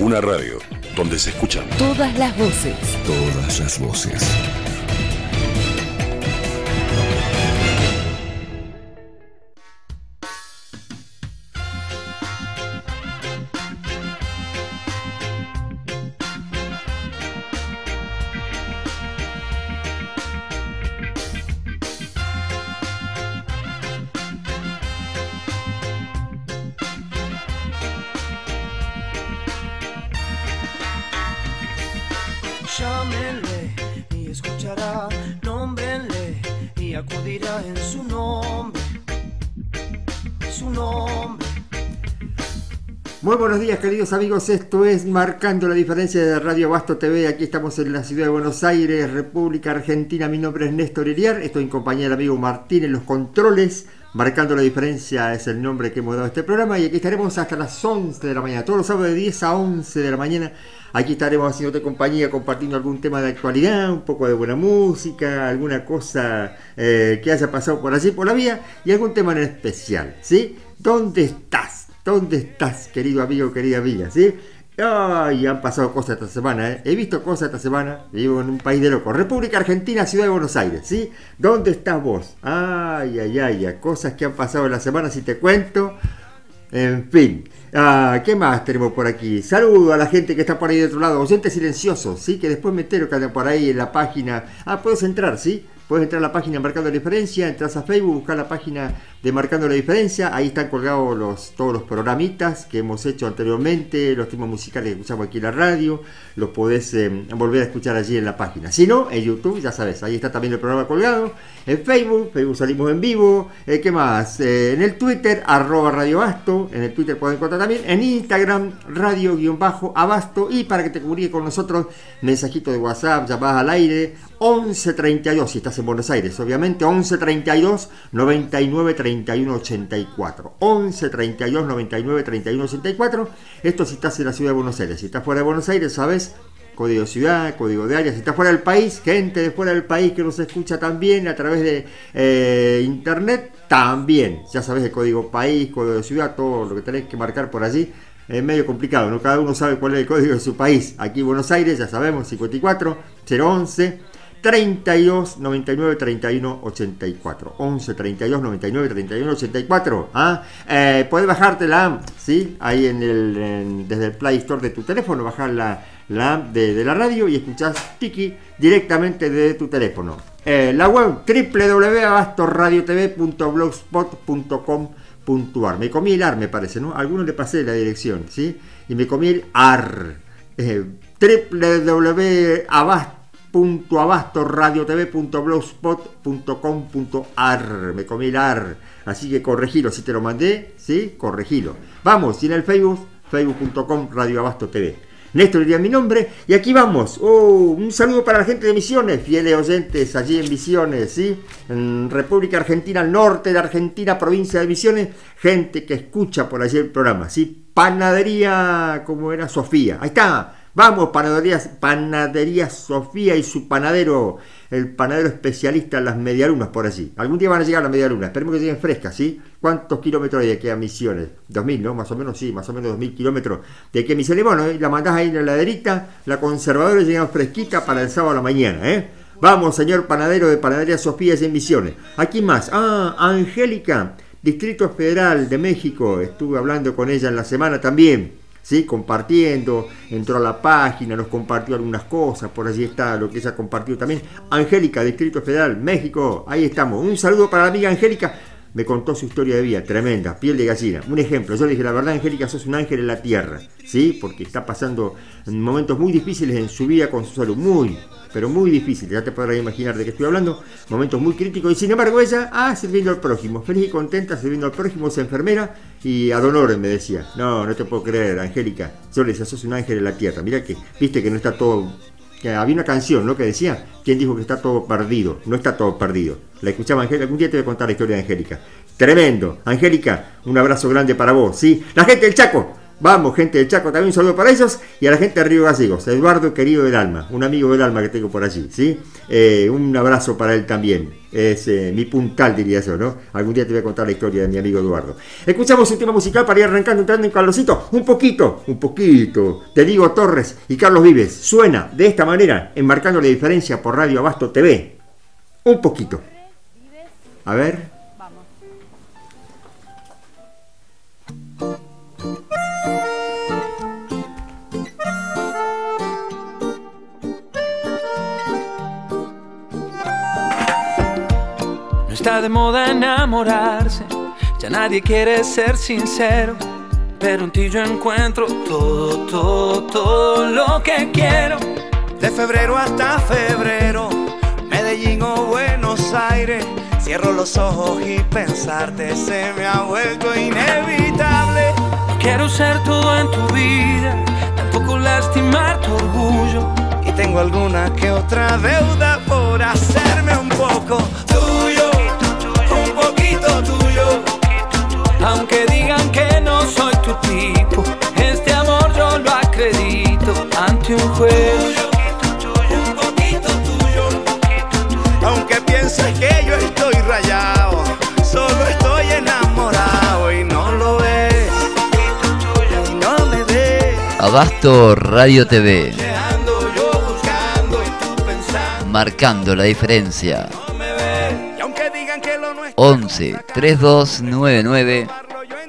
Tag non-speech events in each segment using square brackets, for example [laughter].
Una radio donde se escuchan Todas las voces. todas las voces. Queridos amigos, esto es Marcando la Diferencia de Radio Abasto TV, aquí estamos en la ciudad de Buenos Aires, República Argentina, mi nombre es Néstor Iriar, estoy en compañía del amigo Martín en los controles, Marcando la Diferencia es el nombre que hemos dado a este programa y aquí estaremos hasta las 11 de la mañana, todos los sábados de 10 a 11 de la mañana, aquí estaremos haciéndote compañía, compartiendo algún tema de actualidad, un poco de buena música, alguna cosa eh, que haya pasado por allí, por la vía y algún tema en especial, ¿sí? ¿Dónde estás? ¿Dónde estás, querido amigo, querida amiga? ¿Sí? Ay, han pasado cosas esta semana, ¿eh? He visto cosas esta semana. Vivo en un país de locos. República Argentina, Ciudad de Buenos Aires, ¿sí? ¿Dónde estás vos? Ay, ay, ay, ay, cosas que han pasado en la semana, si te cuento. En fin. Ah, ¿Qué más tenemos por aquí? Saludo a la gente que está por ahí de otro lado. Oyentes silenciosos, ¿sí? Que después me entero que andan por ahí en la página. Ah, puedes entrar, ¿sí? Puedes entrar a la página Marcando la Diferencia, entras a Facebook, buscar la página de Marcando la Diferencia, ahí están colgados todos los programitas que hemos hecho anteriormente, los temas musicales que escuchamos aquí en la radio, los podés eh, volver a escuchar allí en la página. Si no, en YouTube, ya sabes, ahí está también el programa colgado, en Facebook, Facebook salimos en vivo, eh, ¿qué más? Eh, en el Twitter, arroba Radio en el Twitter pueden encontrar también, en Instagram, radio-abasto, y para que te comuniques con nosotros, mensajito de WhatsApp, llamadas al aire, 1132, si estás en Buenos Aires, obviamente, 1132 99 31 84. 11 32 99 31 84. Esto si estás en la ciudad de Buenos Aires. Si estás fuera de Buenos Aires, sabes, código de ciudad, código de área. Si estás fuera del país, gente de fuera del país que nos escucha también a través de eh, internet, también. Ya sabes el código país, código de ciudad, todo lo que tenés que marcar por allí. Es medio complicado, ¿no? Cada uno sabe cuál es el código de su país. Aquí en Buenos Aires, ya sabemos, 54 011 32 99 31 84 11 32 99 31 84 ¿ah? eh, puedes bajarte la app ¿sí? ahí en el, en- desde el Play Store de tu teléfono bajar la, la de, de la radio y escuchás Tiki directamente desde tu teléfono Eh, la web www.abastoradiotv.blogspot.com.ar me comí el AR me parece ¿no? a algunos le pasé la dirección ¿sí? y me comí el AR eh, www.abastoradiotv.blogspot.com.ar Me comí el ar, así que corregilo si te lo mandé, ¿sí? Corregilo. Vamos, y en el Facebook, facebook.com Radio Abasto TV. Néstor diría mi nombre, y aquí vamos. Oh, un saludo para la gente de Misiones, fieles oyentes allí en Misiones, ¿sí? En República Argentina, norte de Argentina, provincia de Misiones, gente que escucha por allí el programa, ¿sí? Panadería, como era Sofía, ahí está. Vamos, panadería, panadería Sofía y su panadero, el panadero especialista en las medialunas por allí. Algún día van a llegar las medialunas, esperemos que lleguen frescas, ¿sí? ¿Cuántos kilómetros hay de aquí a Misiones? ¿2000, no? Más o menos, sí, más o menos 2000 kilómetros de aquí a Misiones. Bueno, ¿eh? la mandás ahí en la heladerita, la conservadora llega fresquita para el sábado a la mañana, ¿eh? Vamos, señor panadero de Panadería Sofía y en Misiones. Aquí más, ah, Angélica, Distrito Federal de México, estuve hablando con ella en la semana también. ¿Sí? compartiendo, entró a la página, nos compartió algunas cosas, por allí está lo que ella compartió también. Angélica, Distrito Federal, México, ahí estamos. Un saludo para la amiga Angélica. Me contó su historia de vida, tremenda, piel de gallina. Un ejemplo, yo le dije, la verdad, Angélica, sos un ángel en la tierra, ¿sí? Porque está pasando momentos muy difíciles en su vida con su salud, muy, pero muy difíciles. Ya te podrás imaginar de qué estoy hablando, momentos muy críticos. Y sin embargo, ella, ah, sirviendo al prójimo, feliz y contenta, sirviendo al prójimo, es enfermera y honorem me decía. No, no te puedo creer, Angélica. Yo le decía, sos un ángel en la tierra. Mira que, viste que no está todo había una canción, ¿no? Que decía, ¿quién dijo que está todo perdido? No está todo perdido. La escuchaba Angélica, algún día te voy a contar la historia de Angélica. Tremendo. Angélica, un abrazo grande para vos, ¿sí? La gente del Chaco, Vamos, gente de Chaco, también un saludo para ellos y a la gente de Río Gallegos. Eduardo, querido del alma, un amigo del alma que tengo por allí, ¿sí? Eh, un abrazo para él también. Es eh, mi puntal, diría yo, ¿no? Algún día te voy a contar la historia de mi amigo Eduardo. Escuchamos un tema musical para ir arrancando, entrando en Carlosito. Un poquito, un poquito. De Diego Torres y Carlos Vives. Suena de esta manera, enmarcando la diferencia por Radio Abasto TV. Un poquito. A ver. Está de moda enamorarse, ya nadie quiere ser sincero. Pero en ti yo encuentro todo, todo, todo lo que quiero. De febrero hasta febrero, Medellín o Buenos Aires. Cierro los ojos y pensarte se me ha vuelto inevitable. Quiero ser todo en tu vida, tampoco lastimar tu orgullo. Y tengo alguna que otra deuda por hacerme un poco tuyo Aunque digan que no soy tu tipo, este amor yo lo acredito ante un juez. Un poquito tuyo. Aunque pienses que yo estoy rayado, solo estoy enamorado y no lo ves. Y no me ves. Abasto Radio TV, marcando la diferencia. 11 3299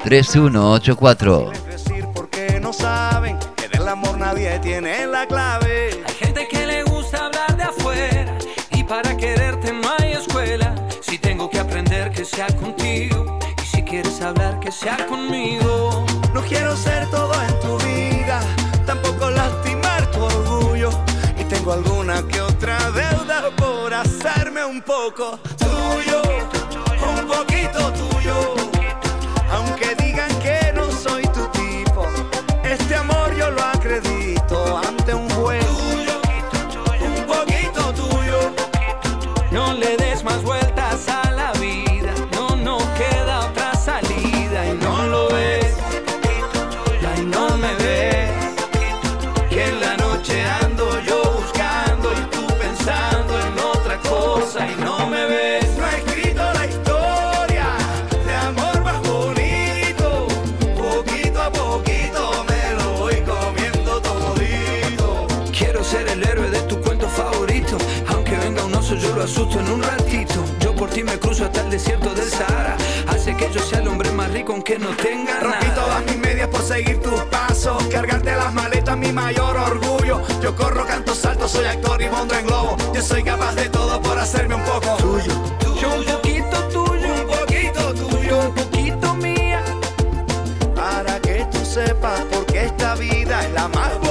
3184. es decir porque no saben que del amor nadie tiene la clave. Hay gente que le gusta hablar de afuera y para quererte no hay escuela. Si tengo que aprender que sea contigo y si quieres hablar que sea conmigo. No quiero ser todo en tu vida, tampoco lastimar tu orgullo. Y tengo alguna que otra deuda por hacerme un poco hasta el desierto del Sahara, hace que yo sea el hombre más rico aunque no tenga Rompí nada. todas mis medias por seguir tus pasos. Cargarte las maletas, mi mayor orgullo. Yo corro, canto, salto, soy actor y monto en globo. Yo soy capaz de todo por hacerme un poco tuyo. Yo un poquito tuyo, Un poquito tuyo. un poquito mía. Para que tú sepas por qué esta vida es la más bonita.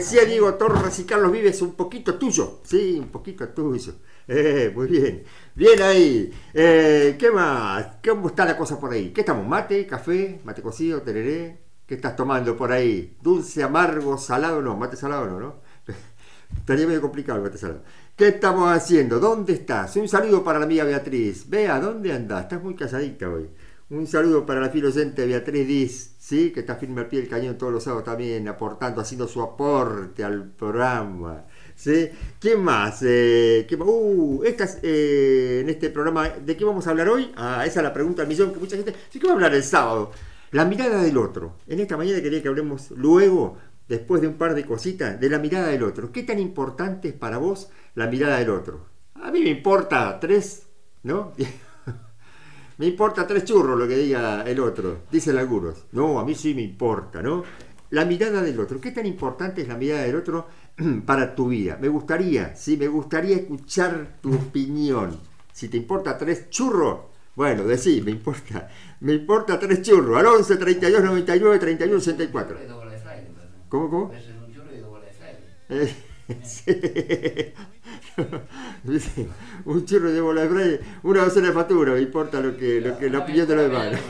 Decía Diego Torres y Carlos Vives, un poquito tuyo. Sí, un poquito tuyo. Eh, muy bien. Bien ahí. Eh, ¿Qué más? ¿Cómo está la cosa por ahí? ¿Qué estamos? ¿Mate? ¿Café? ¿Mate cocido? ¿Tereré? ¿Qué estás tomando por ahí? ¿Dulce, amargo, salado? No, mate salado no, ¿no? [laughs] Estaría medio complicado el mate salado. ¿Qué estamos haciendo? ¿Dónde estás? Un saludo para la amiga Beatriz. Vea, ¿dónde andás? Estás muy casadita hoy. Un saludo para la filocente Beatriz Diz, ¿sí? que está firme al pie del cañón todos los sábados también, aportando, haciendo su aporte al programa. ¿sí? ¿Quién más? Eh, ¿qué más? Uh, estas, eh, en este programa, ¿de qué vamos a hablar hoy? Ah, esa es la pregunta al millón que mucha gente... Sí, ¿qué va a hablar el sábado? La mirada del otro. En esta mañana quería que hablemos luego, después de un par de cositas, de la mirada del otro. ¿Qué tan importante es para vos la mirada del otro? A mí me importa tres, ¿no? [laughs] Me importa tres churros lo que diga el otro, dicen algunos. No, a mí sí me importa, ¿no? La mirada del otro. ¿Qué tan importante es la mirada del otro [clears throat] para tu vida? Me gustaría, sí, me gustaría escuchar tu opinión. Si te importa tres churros, bueno, decí, me importa. Me importa tres churros. Al 11 32 99 31 64. ¿Cómo, cómo? Eh, [laughs] sí. Dice, un churro de bola de fraile, una docena de factura, me importa lo que, lo que la opinión de los demás.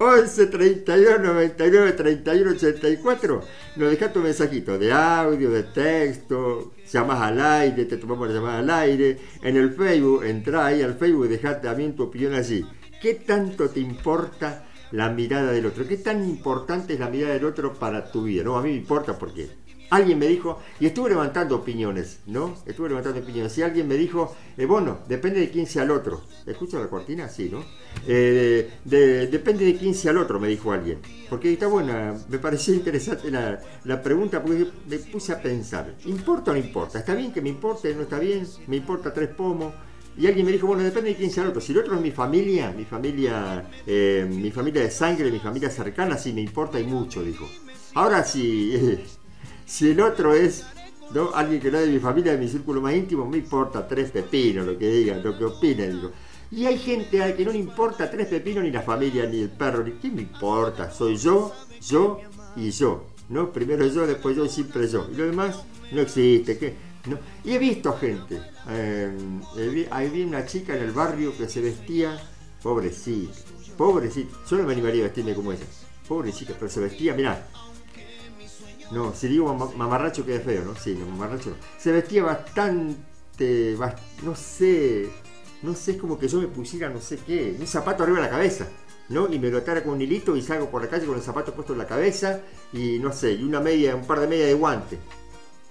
11 32 99 31 84. Nos dejas tu mensajito de audio, de texto, llamas al aire, te tomamos la llamada al aire. En el Facebook, entra ahí al Facebook y deja también tu opinión allí. ¿Qué tanto te importa la mirada del otro? ¿Qué tan importante es la mirada del otro para tu vida? No, a mí me importa porque alguien me dijo, y estuve levantando opiniones, ¿no? Estuve levantando opiniones. Y alguien me dijo, eh, bueno, depende de quién sea el otro. ¿Escucha la cortina? Sí, ¿no? Eh, de- depende de quién sea el otro, me dijo alguien. Porque está buena, me pareció [laughs] interesante la, la pregunta porque me puse a pensar, ¿importa o no importa? ¿Está bien que me importe? ¿No está bien? ¿Me importa tres pomos? Y alguien me dijo, bueno, depende de quién sea el otro. Si el otro es mi familia, mi familia, eh, mi familia de sangre, mi familia cercana, sí me importa y mucho, dijo. Ahora eh, [laughs] si el otro es alguien que no es de mi familia, de mi círculo más íntimo, me importa tres pepinos lo que digan, lo que opinen, digo. Y hay gente a la que no le importa tres pepinos ni la familia, ni el perro, ni qué me importa. Soy yo, yo y yo. ¿no? Primero yo, después yo siempre yo. Y lo demás no existe. ¿qué? ¿No? Y he visto gente. eh, vi una chica en el barrio que se vestía, pobrecita, pobrecita. Yo me animaría a vestirme como ella. Pobrecita, pero se vestía, mirá, no, si digo mama- mamarracho queda feo, ¿no? Sí, no, mamarracho. Se vestía bastante, bas- no sé, no sé, es como que yo me pusiera no sé qué, un zapato arriba de la cabeza, ¿no? Y me lo atara con un hilito y salgo por la calle con el zapato puesto en la cabeza y no sé, y una media, un par de medias de guante.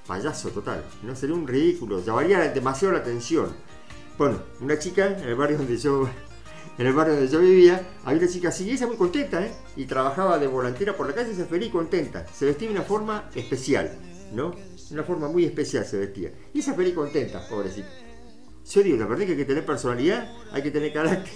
Payaso total, no sería un ridículo, llamaría demasiado la atención. Bueno, una chica en el barrio donde yo en el barrio donde yo vivía, había una chica así, y ella muy contenta, ¿eh? Y trabajaba de volantera por la calle, se feliz y contenta. Se vestía de una forma especial, ¿no? Una forma muy especial se vestía. Y esa feliz y contenta, pobrecita. Yo digo, la verdad es que hay que tener personalidad, hay que tener carácter,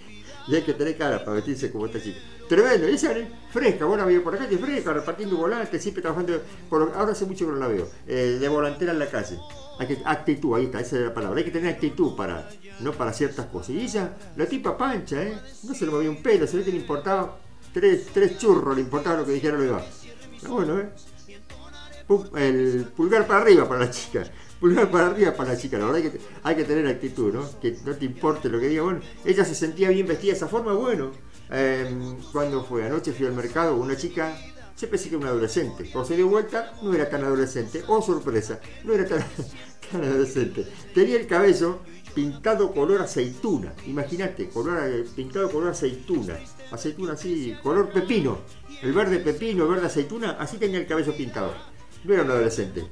[laughs] y hay que tener cara para vestirse como esta chica. Tremendo, y esa ¿eh? fresca, la veías por la calle, fresca, repartiendo volantes, siempre trabajando, por ahora hace mucho que no la veo, eh, de volantera en la calle. Hay que, actitud, ahí está, esa es la palabra, hay que tener actitud para, no para ciertas cosas. Y ella, la tipa pancha, ¿eh? no se le movía un pelo, se ve que le importaba tres, tres churros, le importaba lo que dijera lo demás. Está bueno, ¿eh? El pulgar para arriba para la chica. [laughs] Pulgar para arriba para la chica. La verdad que hay que tener actitud, ¿no? Que no te importe lo que diga. Bueno, ella se sentía bien vestida de esa forma. Bueno, eh, cuando fue anoche fui al mercado, una chica, yo pensé que era una adolescente. Cuando se dio vuelta, no era tan adolescente. Oh, sorpresa, no era tan, [laughs] tan adolescente. Tenía el cabello pintado color aceituna. Imagínate, color, eh, pintado color aceituna. Aceituna así, color pepino. El verde pepino, el verde aceituna, así tenía el cabello pintado. No era un adolescente.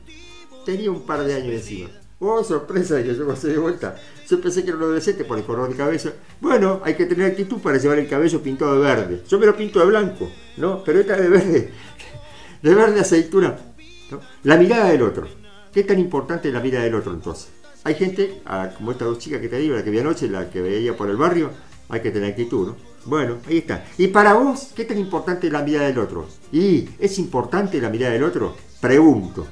Tenía un par de años encima. Oh, sorpresa yo pasé de vuelta. Yo pensé que era un adolescente por el color de cabello. Bueno, hay que tener actitud para llevar el cabello pintado de verde. Yo me lo pinto de blanco, ¿no? Pero esta es de verde. De verde aceituna. La mirada del otro. ¿Qué tan importante es la mirada del otro entonces? Hay gente, ah, como estas dos chicas que te digo, la que vi anoche, la que veía por el barrio, hay que tener actitud, ¿no? Bueno, ahí está. ¿Y para vos qué tan importante es la mirada del otro? ¿Y es importante la mirada del otro? Pregunto.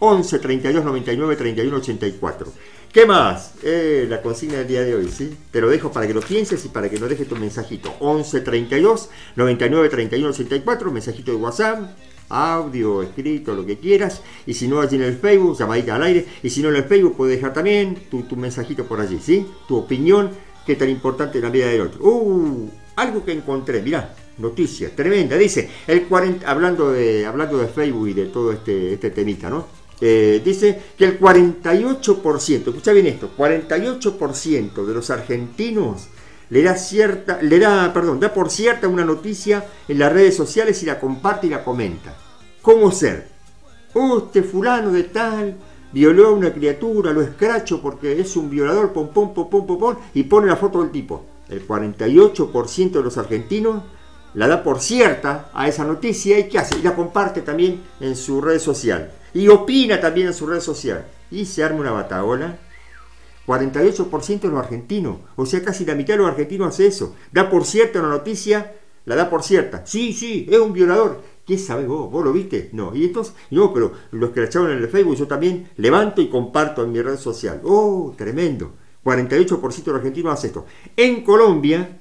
11 32 99 31 84. ¿Qué más? Eh, la consigna del día de hoy, ¿sí? Te lo dejo para que lo pienses y para que nos dejes tu mensajito. 11 32 99 31 84, mensajito de WhatsApp, audio, escrito, lo que quieras. Y si no, allí en el Facebook, llamadita al aire. Y si no en el Facebook, puedes dejar también tu, mensajito por allí, ¿sí? Tu opinión, qué tan importante es la vida del otro. Uh, algo que encontré, mirá, noticia tremenda. Dice, el 40, hablando, de, hablando de Facebook y de todo este, este temita, ¿no? Eh, dice que el 48%, escucha bien esto, 48% de los argentinos le da cierta, le da, perdón, da por cierta una noticia en las redes sociales y la comparte y la comenta. ¿Cómo ser? Oh, este fulano de tal violó a una criatura, lo escracho porque es un violador, pom, pom, pom, pom, pom, y pone la foto del tipo. El 48% de los argentinos la da por cierta a esa noticia y ¿qué hace? Y la comparte también en su red social. Y opina también en su red social. Y se arma una bataola. 48% de los argentinos. O sea, casi la mitad de los argentinos hace eso. Da por cierta una noticia, la da por cierta. Sí, sí, es un violador. ¿Qué sabes vos? ¿Vos lo viste? No. Y entonces, no, pero los que la echaron en el Facebook, yo también levanto y comparto en mi red social. ¡Oh, tremendo! 48% de los argentinos hace esto. En Colombia,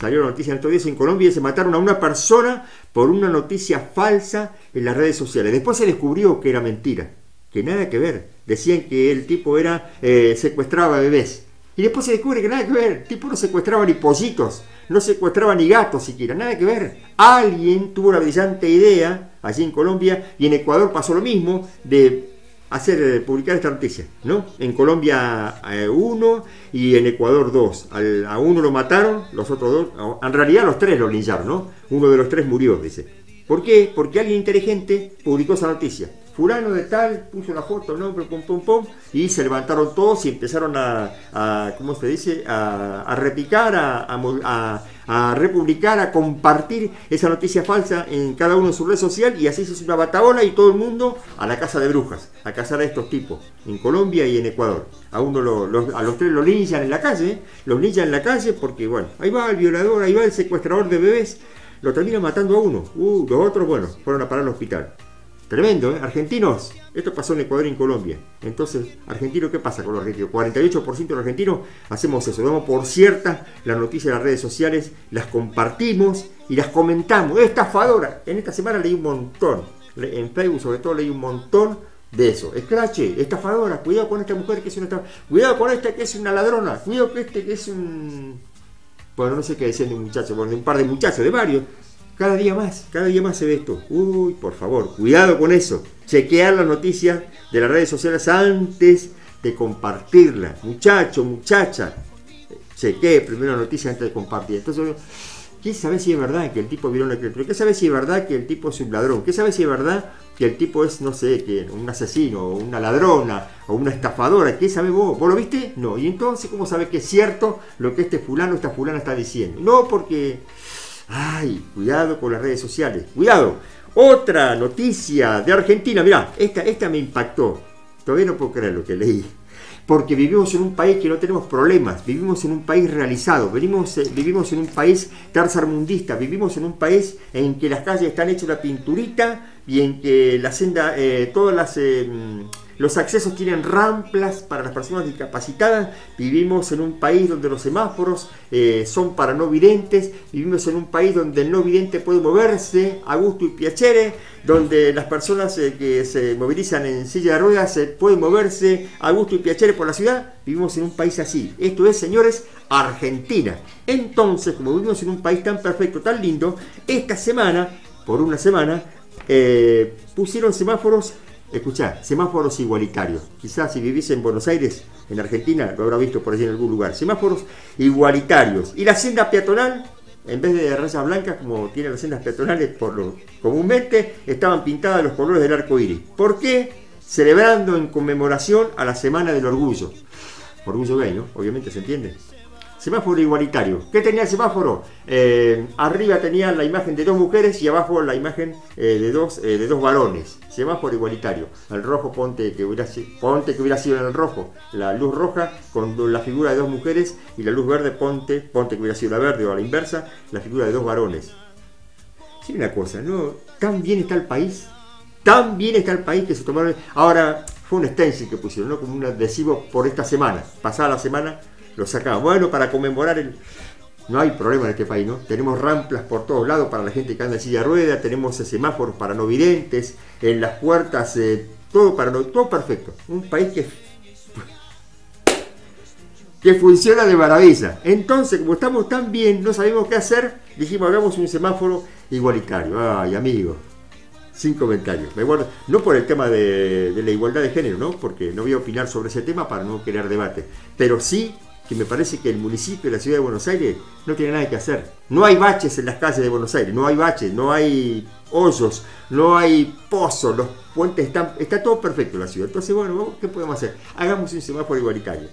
salió la noticia en estos días, en Colombia se mataron a una persona por una noticia falsa en las redes sociales. Después se descubrió que era mentira, que nada que ver. Decían que el tipo era eh, secuestraba bebés. Y después se descubre que nada que ver. Tipo no secuestraba ni pollitos, no secuestraba ni gatos siquiera, nada que ver. Alguien tuvo la brillante idea allí en Colombia y en Ecuador pasó lo mismo de hacer eh, publicar esta noticia, ¿no? En Colombia eh, uno y en Ecuador dos. A uno lo mataron, los otros dos, en realidad los tres lo lincharon, ¿no? Uno de los tres murió, dice. ¿Por qué? Porque alguien inteligente publicó esa noticia. Fulano de tal puso la foto, ¿no? Pum, pum, pum, y se levantaron todos y empezaron a, a ¿cómo se dice? A, a repicar, a, republicar, a compartir esa noticia falsa en cada uno en su red social y así se hizo una batabola y todo el mundo a la casa de brujas, a cazar a estos tipos, en Colombia y en Ecuador. A uno los- a los tres lo linchan en la calle, los linchan en la calle porque, bueno, ahí va el violador, ahí va el secuestrador de bebés, lo termina matando a uno. Uh, los otros, bueno, fueron a parar al hospital. Tremendo, ¿eh? Argentinos. Esto pasó en Ecuador y en Colombia. Entonces, argentino, ¿qué pasa con los argentinos? 48% de los argentinos hacemos eso. Damos por ciertas las noticias de las redes sociales, las compartimos y las comentamos. Estafadora. En esta semana leí un montón. En Facebook, sobre todo, leí un montón de eso. Escrache, estafadora. Cuidado con esta mujer que es una estafadora. Cuidado con esta que es una ladrona. Cuidado con este que es un. Bueno, no sé qué decían de un muchacho, bueno, de un par de muchachos, de varios. Cada día más, cada día más se ve esto. Uy, por favor, cuidado con eso. Chequear las noticias de las redes sociales antes de compartirla. Muchacho, muchacha, chequee primero la noticia antes de compartir. Entonces, ¿qué sabe si es verdad que el tipo vio una criatura? ¿Qué sabe si es verdad que el tipo es un ladrón? ¿Qué sabe si es verdad que el tipo es, no sé, que un asesino, o una ladrona, o una estafadora? ¿Qué sabe vos? ¿Vos lo viste? No. ¿Y entonces cómo sabe que es cierto lo que este fulano, esta fulana está diciendo? No, porque... Ay, cuidado con las redes sociales. Cuidado. Otra noticia de Argentina. Mirá, esta, esta me impactó. Todavía no puedo creer lo que leí. Porque vivimos en un país que no tenemos problemas, vivimos en un país realizado, vivimos, eh, vivimos en un país tercermundista, vivimos en un país en que las calles están hechas una pinturita y en que la senda, eh, todas las, eh, los accesos tienen ramplas para las personas discapacitadas, vivimos en un país donde los semáforos eh, son para no videntes, vivimos en un país donde el no vidente puede moverse a gusto y piacere, donde las personas eh, que se movilizan en silla de ruedas eh, pueden moverse a gusto y piacere por la ciudad, vivimos en un país así. Esto es, señores, Argentina. Entonces, como vivimos en un país tan perfecto, tan lindo, esta semana, por una semana, pusieron semáforos, escuchá, semáforos igualitarios. Quizás si vivís en Buenos Aires, en Argentina, lo habrá visto por allí en algún lugar. Semáforos igualitarios. Y la senda peatonal, en vez de rayas blancas, como tienen las sendas peatonales por lo comúnmente, estaban pintadas los colores del arco iris. ¿Por qué? Celebrando en conmemoración a la Semana del Orgullo. Orgullo gay, ¿no? Obviamente se entiende. Semáforo igualitario. ¿Qué tenía el semáforo? Eh, arriba tenía la imagen de dos mujeres y abajo la imagen eh, de, dos, eh, de dos varones. Semáforo igualitario. El rojo ponte que, hubiera, ponte que hubiera sido en el rojo. La luz roja con la figura de dos mujeres y la luz verde ponte, ponte que hubiera sido la verde o a la inversa, la figura de dos varones. Sí, una cosa, ¿no? Tan bien está el país, tan bien está el país que se tomaron. Ahora, fue un stencil que pusieron, ¿no? Como un adhesivo por esta semana. Pasada la semana lo sacaban. Bueno, para conmemorar el. No hay problema en este país, ¿no? Tenemos ramplas por todos lados para la gente que anda en silla de rueda, tenemos semáforos para no videntes, en las puertas, eh, todo para no, todo perfecto. Un país que que funciona de maravilla. Entonces, como estamos tan bien, no sabemos qué hacer, dijimos hagamos un semáforo igualitario. Ay, amigo, sin comentarios. Me guardo- no por el tema de la igualdad de género, ¿no? Porque no voy a opinar sobre ese tema para no crear debate. Pero sí que me parece que el municipio de la ciudad de Buenos Aires no tiene nada que hacer. No hay baches en las calles de Buenos Aires, no hay baches, no hay hoyos, no hay pozos, los puentes están, está todo perfecto en la ciudad. Entonces, bueno, ¿qué podemos hacer? Hagamos un semáforo igualitario.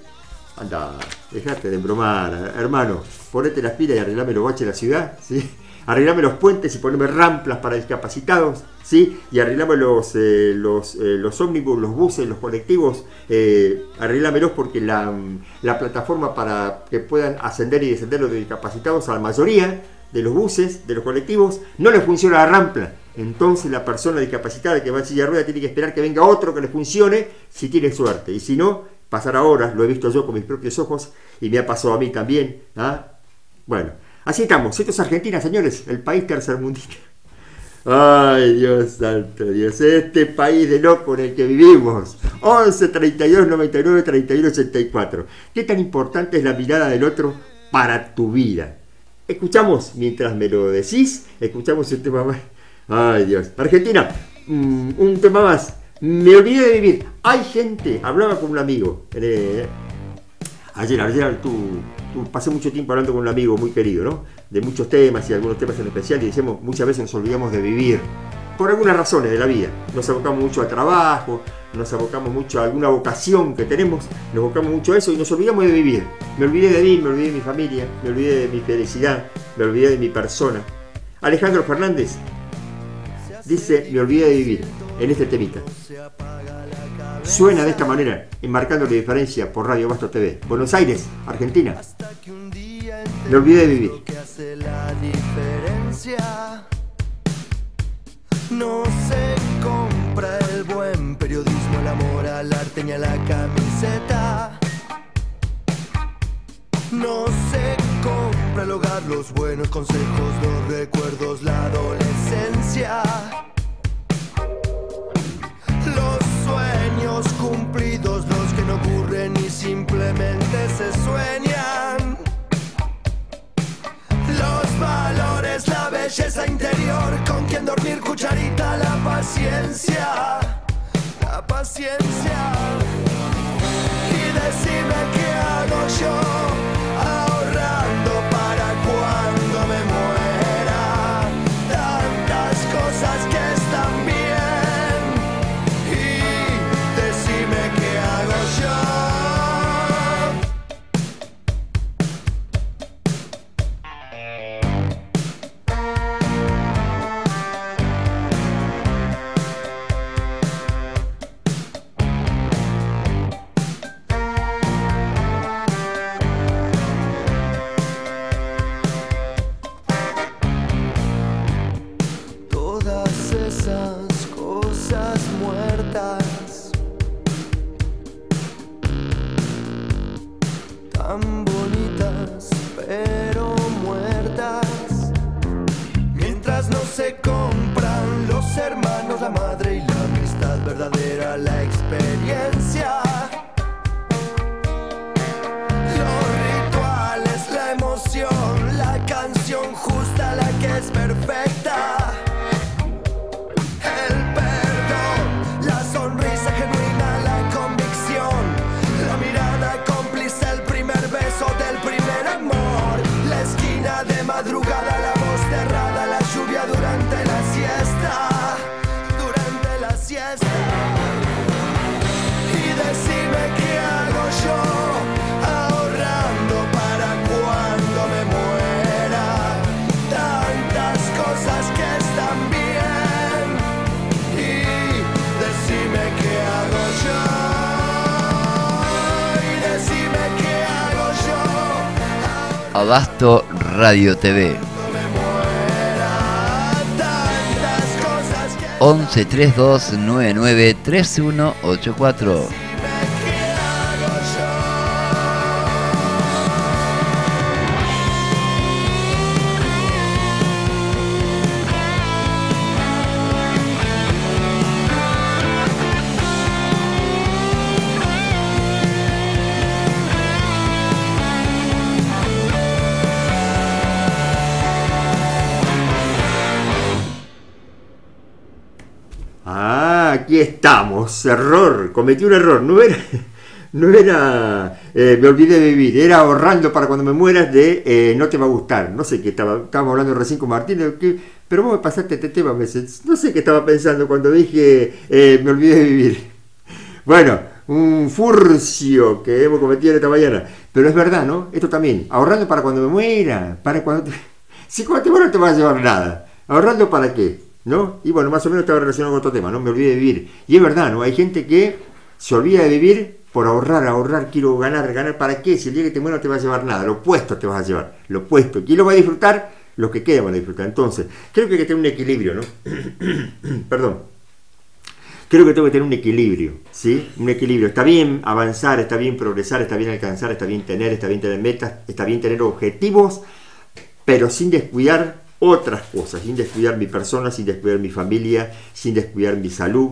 Anda, dejate de embromar, hermano. Ponete las pilas y arreglame los baches de la ciudad, ¿sí? Arreglame los puentes y poneme ramplas para discapacitados, ¿sí? Y arreglame los, eh, los, eh, los ómnibus, los buses, los colectivos, eh, arreglámelos porque la, mm, la plataforma para que puedan ascender y descender los discapacitados a la mayoría de los buses, de los colectivos, no le funciona la rampla. Entonces la persona discapacitada que va en silla de rueda tiene que esperar que venga otro que le funcione si tiene suerte. Y si no, pasará horas, lo he visto yo con mis propios ojos y me ha pasado a mí también. ¿ah? Bueno, así estamos. Esto es Argentina, señores, el país tercermundista. Ay, Dios santo, Dios, este país de loco en el que vivimos. 11 32 99 31 84. ¿Qué tan importante es la mirada del otro para tu vida? Escuchamos, mientras me lo decís, escuchamos un tema más. Ay, Dios. Argentina, mm, un tema más. Me olvidé de vivir. Hay gente, hablaba con un amigo. eh, ayer, ayer tú, pasé mucho tiempo hablando con un amigo muy querido, ¿no? De muchos temas y algunos temas en especial y decíamos, muchas veces nos olvidamos de vivir. Por algunas razones de la vida. Nos abocamos mucho al trabajo, nos abocamos mucho a alguna vocación que tenemos, nos abocamos mucho a eso y nos olvidamos de vivir. Me olvidé de mí, me olvidé de mi familia, me olvidé de mi felicidad, me olvidé de mi persona. Alejandro Fernández dice, me olvidé de vivir en este temita. Suena de esta manera, enmarcando la diferencia por Radio Basto TV. Buenos Aires, Argentina. Me olvidé de vivir. No se compra el buen periodismo, el amor al arte ni a la camiseta. No se compra el hogar, los buenos consejos, los recuerdos, la adolescencia. Cucharita, la paciencia, la paciencia. Y decime qué hago yo, es Abasto Radio TV. 11 32 99 31 84 estamos. Error, cometí un error. No era, no era, eh, me olvidé de vivir. Era ahorrando para cuando me mueras de eh, no te va a gustar. No sé qué estaba, estábamos hablando recién con Martín, pero vos me pasaste este tema. No sé qué estaba pensando cuando dije eh, me olvidé de vivir. Bueno, un furcio que hemos cometido esta mañana. Pero es verdad, ¿no? Esto también. Ahorrando para cuando me muera. Para cuando te... [laughs] Si cuando te mueras no te vas a llevar nada. ¿Ahorrando para qué? ¿No? Y bueno, más o menos estaba relacionado con otro tema, ¿no? Me olvidé de vivir. Y es verdad, ¿no? Hay gente que se olvida de vivir por ahorrar, ahorrar, quiero ganar, ganar. ¿Para qué? Si el día que te mueras no te vas a llevar nada. Lo opuesto te vas a llevar. Lo opuesto. ¿Quién lo va a disfrutar? Los que quedan van a disfrutar. Entonces, creo que hay que tener un equilibrio, ¿no? [coughs] Perdón creo que tengo que tener un equilibrio, ¿sí? Un equilibrio. Está bien avanzar, está bien progresar, está bien alcanzar, está bien tener, está bien tener metas, está bien tener objetivos, pero sin descuidar otras cosas, sin descuidar mi persona, sin descuidar mi familia, sin descuidar mi salud.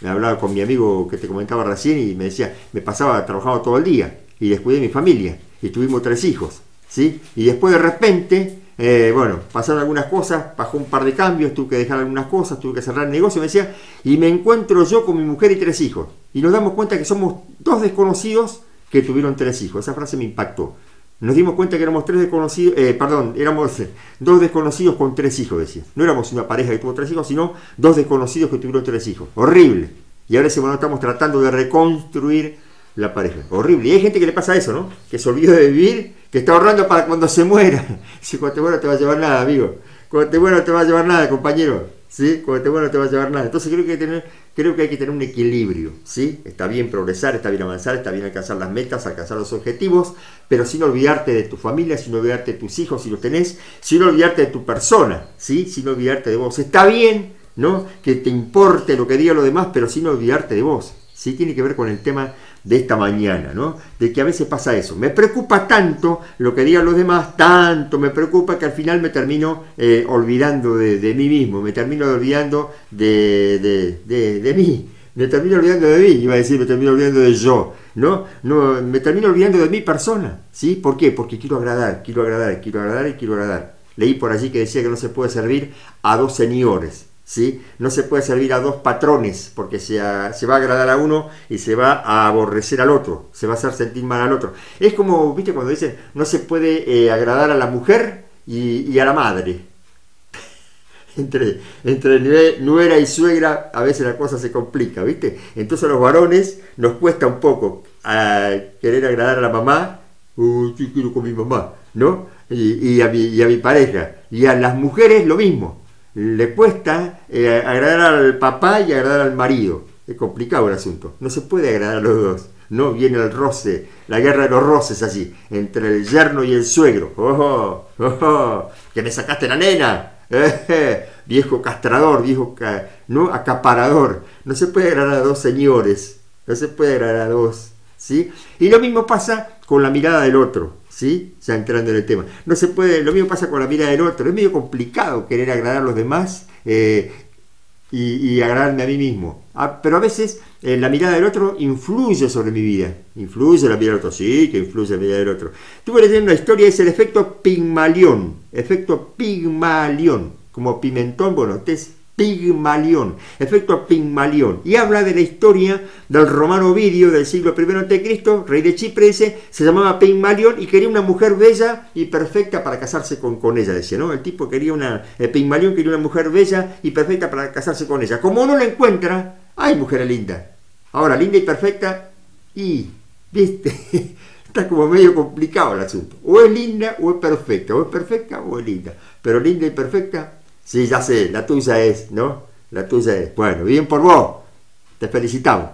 Me hablaba con mi amigo que te comentaba recién y me decía, me pasaba trabajando todo el día y descuidé mi familia y tuvimos tres hijos, ¿sí? Y después de repente, eh, bueno, pasaron algunas cosas, bajó un par de cambios, tuve que dejar algunas cosas, tuve que cerrar el negocio, me decía, y me encuentro yo con mi mujer y tres hijos. Y nos damos cuenta que somos dos desconocidos que tuvieron tres hijos. Esa frase me impactó. Nos dimos cuenta que éramos tres desconocidos, eh, perdón, éramos dos desconocidos con tres hijos, decía. No éramos una pareja que tuvo tres hijos, sino dos desconocidos que tuvieron tres hijos. Horrible. Y ahora ese momento estamos tratando de reconstruir la pareja. Horrible. Y hay gente que le pasa eso, ¿no? Que se olvida de vivir, que está ahorrando para cuando se muera. [laughs] Si cuando te muera te va a llevar nada, amigo. Cuando te muera te va a llevar nada, compañero. ¿Sí? Cuando te muera te va a llevar nada. Entonces creo que hay que tener, creo que hay que tener un equilibrio. ¿Sí? Está bien progresar, está bien avanzar, está bien alcanzar las metas, alcanzar los objetivos, pero sin olvidarte de tu familia, sin olvidarte de tus hijos si los tenés, sin olvidarte de tu persona, ¿sí? Sin olvidarte de vos. Está bien, ¿no? Que te importe lo que diga lo demás, pero sin olvidarte de vos. ¿Sí? Tiene que ver con el tema de esta mañana, ¿no? De que a veces pasa eso. Me preocupa tanto lo que digan los demás, tanto me preocupa que al final me termino eh, olvidando de, mí mismo, me termino olvidando de, de, mí, me termino olvidando de mí, iba a decir, me termino olvidando de yo, ¿no? no me termino olvidando de mi persona, ¿sí? ¿Por qué? Porque quiero agradar, quiero agradar, quiero agradar y quiero agradar. Leí por allí que decía que no se puede servir a dos señores, ¿sí? No se puede servir a dos patrones porque se, se, va a agradar a uno y se va a aborrecer al otro, se va a hacer sentir mal al otro. Es como, viste, cuando dicen, no se puede eh, agradar a la mujer y, a la madre. [laughs] entre, entre nuera y suegra a veces la cosa se complica, ¿viste? Entonces a los varones nos cuesta un poco querer agradar a la mamá, yo quiero con mi mamá, ¿no? Y, a mi, y a mi pareja. Y a las mujeres lo mismo le cuesta eh, agradar al papá y agradar al marido. Es complicado el asunto. No se puede agradar a los dos. No viene el roce, la guerra de los roces así, entre el yerno y el suegro. ¡Oh, oh, que me sacaste la nena! [laughs] Viejo castrador, viejo no acaparador. No se puede agradar a dos señores. No se puede agradar a dos. ¿sí? Y lo mismo pasa con la mirada del otro. ¿Sí? Ya entrando en el tema. No se puede, lo mismo pasa con la mirada del otro, es medio complicado querer agradar a los demás eh, y, agradarme a mí mismo. Ah, pero a veces eh, la mirada del otro influye sobre mi vida. Influye la mirada del otro, sí, que influye la mirada del otro. Tuve leyendo una historia, es el efecto Pigmalión, efecto Pigmalión, como pimentón, bueno, es Pigmalión, efecto Pigmalión, y habla de la historia del romano Ovidio del siglo I a.C., rey de Chipre, se llamaba Pigmalión y quería una mujer bella y perfecta para casarse con, con ella, decía, ¿no? El tipo quería una, el Pigmalión quería una mujer bella y perfecta para casarse con ella. Como no la encuentra, hay mujeres lindas. Ahora, linda y perfecta, y, viste, [laughs] está como medio complicado el asunto. O es linda o es perfecta, o es perfecta o es linda, pero linda y perfecta Sí, ya sé, la tuya es, ¿no? La tuya es. Bueno, bien por vos. Te felicitamos.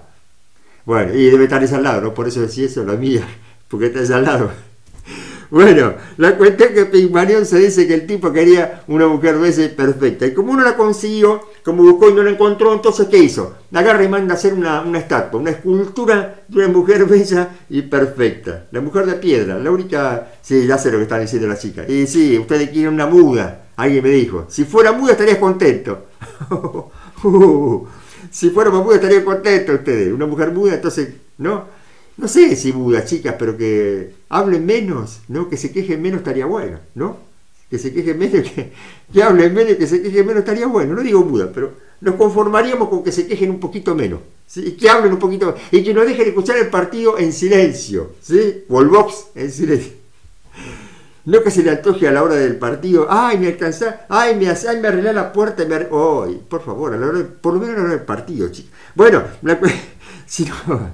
Bueno, y debe estar esa al lado, ¿no? Por eso decía eso, la mía, [laughs] porque está al lado. [laughs] Bueno, la cuestión que Pigmalión se dice que el tipo quería una mujer y perfecta. Y como no la consiguió, como buscó y no la encontró, entonces ¿qué hizo? La agarra y manda a hacer una, una estatua, una escultura de una mujer [laughs] bella y perfecta. La mujer de piedra, la única... Sí, ya sé lo que está diciendo la chica. Y sí, ustedes quieren una muda. Alguien me dijo, si fuera muda estarías contento. [laughs] si fuera muda estaría contento ustedes. Una mujer muda, entonces, ¿no? No sé si muda, chicas, pero que hablen menos, ¿no? Que se quejen menos estaría bueno, ¿no? Que se quejen menos, que, que hablen menos, que se quejen menos estaría bueno. No digo muda, pero nos conformaríamos con que se quejen un poquito menos. que hablen un poquito y que nos dejen escuchar el partido en silencio, ¿sí? O el box en silencio. No que se le antoje a la hora del partido, ay, me alcanza, ay, me, ay, me arreglé la puerta, me por favor, a la hora, por lo menos a la hora del partido, chicos. Bueno, [laughs] si no,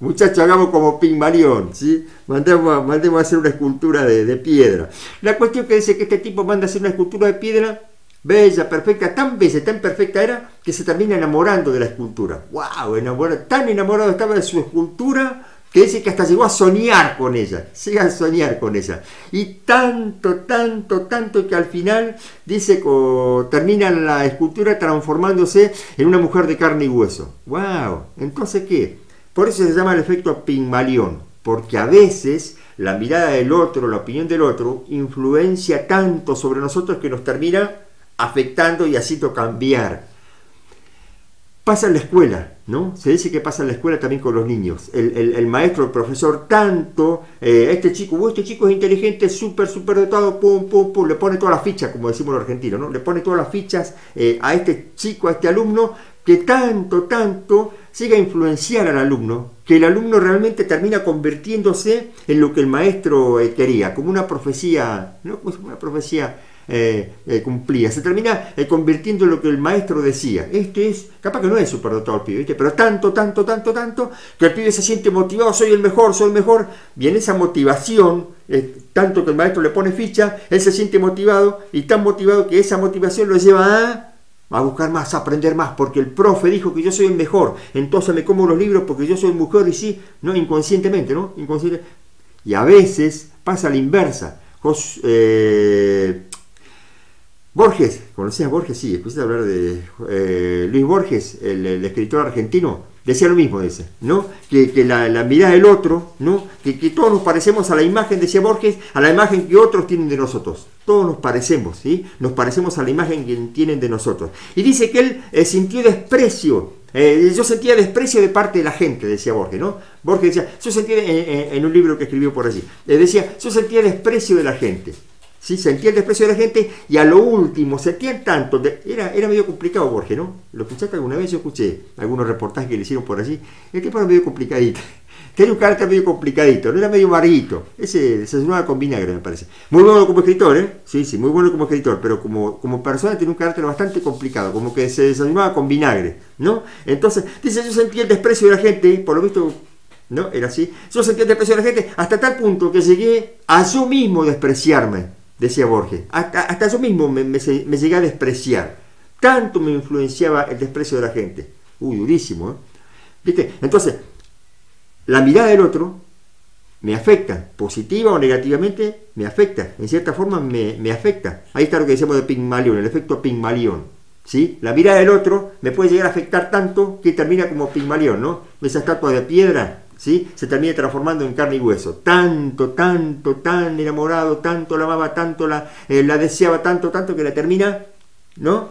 muchachos, hagamos como Pigmalión, ¿sí? Mandemos, mandemos a hacer una escultura de, piedra. La cuestión que dice que este tipo manda a hacer una escultura de piedra, bella, perfecta, tan bella, tan perfecta era, que se termina enamorando de la escultura. ¡Wow! Enamorado, tan enamorado estaba de su escultura que dice que hasta llegó a soñar con ella, llega a soñar con ella. Y tanto, tanto, tanto que al final dice que termina la escultura transformándose en una mujer de carne y hueso. ¡Wow! Entonces, ¿qué? Por eso se llama el efecto Pigmalión, porque a veces la mirada del otro, la opinión del otro, influencia tanto sobre nosotros que nos termina afectando y haciendo cambiar. Pasa en la escuela, ¿no? Se dice que pasa en la escuela también con los niños. El, maestro, el profesor, tanto, eh, este chico, este chico es inteligente, súper, súper dotado, pum, pum, pum, le pone todas las fichas, como decimos los argentinos, ¿no? Le pone todas las fichas eh, a este chico, a este alumno, que tanto, tanto llega a influenciar al alumno, que el alumno realmente termina convirtiéndose en lo que el maestro eh, quería, como una profecía, ¿no? Como una profecía eh, eh, cumplía, se termina convirtiendo en lo que el maestro decía. Este es, capaz que no es superdotado el pibe, pero tanto, tanto, tanto, tanto, que el pibe se siente motivado, soy el mejor, soy el mejor, y en esa motivación, tanto que el maestro le pone ficha, él se siente motivado y tan motivado que esa motivación lo lleva a buscar más, a aprender más, porque el profe dijo que yo soy el mejor, entonces me como los libros porque yo soy mejor y sí, no, inconscientemente, ¿no? Inconsciente. Y a veces pasa la inversa. Eh, Borges, ¿conocías a Borges? Sí, escuché hablar de eh, Luis Borges, el escritor argentino decía lo mismo ese, ¿no? Que, la, mirada del otro, ¿no? Que, todos nos parecemos a la imagen, decía Borges, a la imagen que otros tienen de nosotros. Todos nos parecemos, ¿sí? Nos parecemos a la imagen que tienen de nosotros. Y dice que él eh, sintió desprecio. Eh, yo sentía desprecio de parte de la gente, decía Borges, ¿no? Borges decía, yo sentía en, un libro que escribió por allí, eh, decía, yo sentía desprecio de la gente. ¿Sí? sentía el desprecio de la gente y a lo último sentía tanto, era, era medio complicado Borges, ¿no? ¿Lo escuchaste alguna vez? Yo escuché algunos reportajes que le hicieron por allí, el tipo era medio complicadito, [laughs] tenía un carácter medio complicadito, no era medio marguito, ese se con vinagre me parece. Muy bueno como escritor, ¿eh? Sí, sí, muy bueno como escritor, pero como, como persona tiene un carácter bastante complicado, como que se desayunaba con vinagre, ¿no? Entonces, dice, yo sentía el desprecio de la gente, por lo visto ¿no? Era así. Yo sentía el desprecio de la gente hasta tal punto que llegué a yo mismo despreciarme decía Borges. Hasta, yo mismo me, llegué a despreciar. Tanto me influenciaba el desprecio de la gente. Uy, durísimo, ¿eh? ¿Viste? Entonces, la mirada del otro me afecta, positiva o negativamente, me afecta, en cierta forma me, afecta. Ahí está lo que decimos de Pigmalión, el efecto Pigmalión. ¿sí? La mirada del otro me puede llegar a afectar tanto que termina como Pigmalión, ¿no? Esa estatua de piedra ¿sí? se termina transformando en carne y hueso. Tanto, tanto, tan enamorado, tanto la amaba, tanto la, eh, la deseaba, tanto, tanto que la termina, ¿no?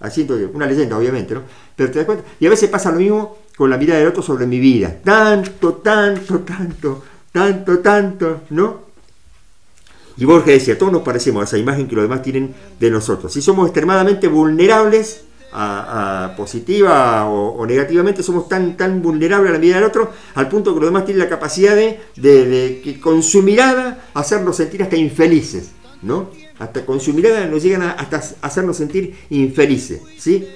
Haciendo una leyenda, obviamente, ¿no? Pero te das cuenta. Y a veces pasa lo mismo con la mirada del otro sobre mi vida. Tanto, tanto, tanto, tanto, tanto, ¿no? Y Borges decía, todos nos parecemos a esa imagen que los demás tienen de nosotros. Si somos extremadamente vulnerables positiva o, negativamente, somos tan, tan vulnerables a la vida del otro, al punto que los demás tienen la capacidad de, de, que con su mirada hacernos sentir hasta infelices, ¿no? Hasta con su mirada nos llegan a, hasta hacernos sentir infelices, ¿sí?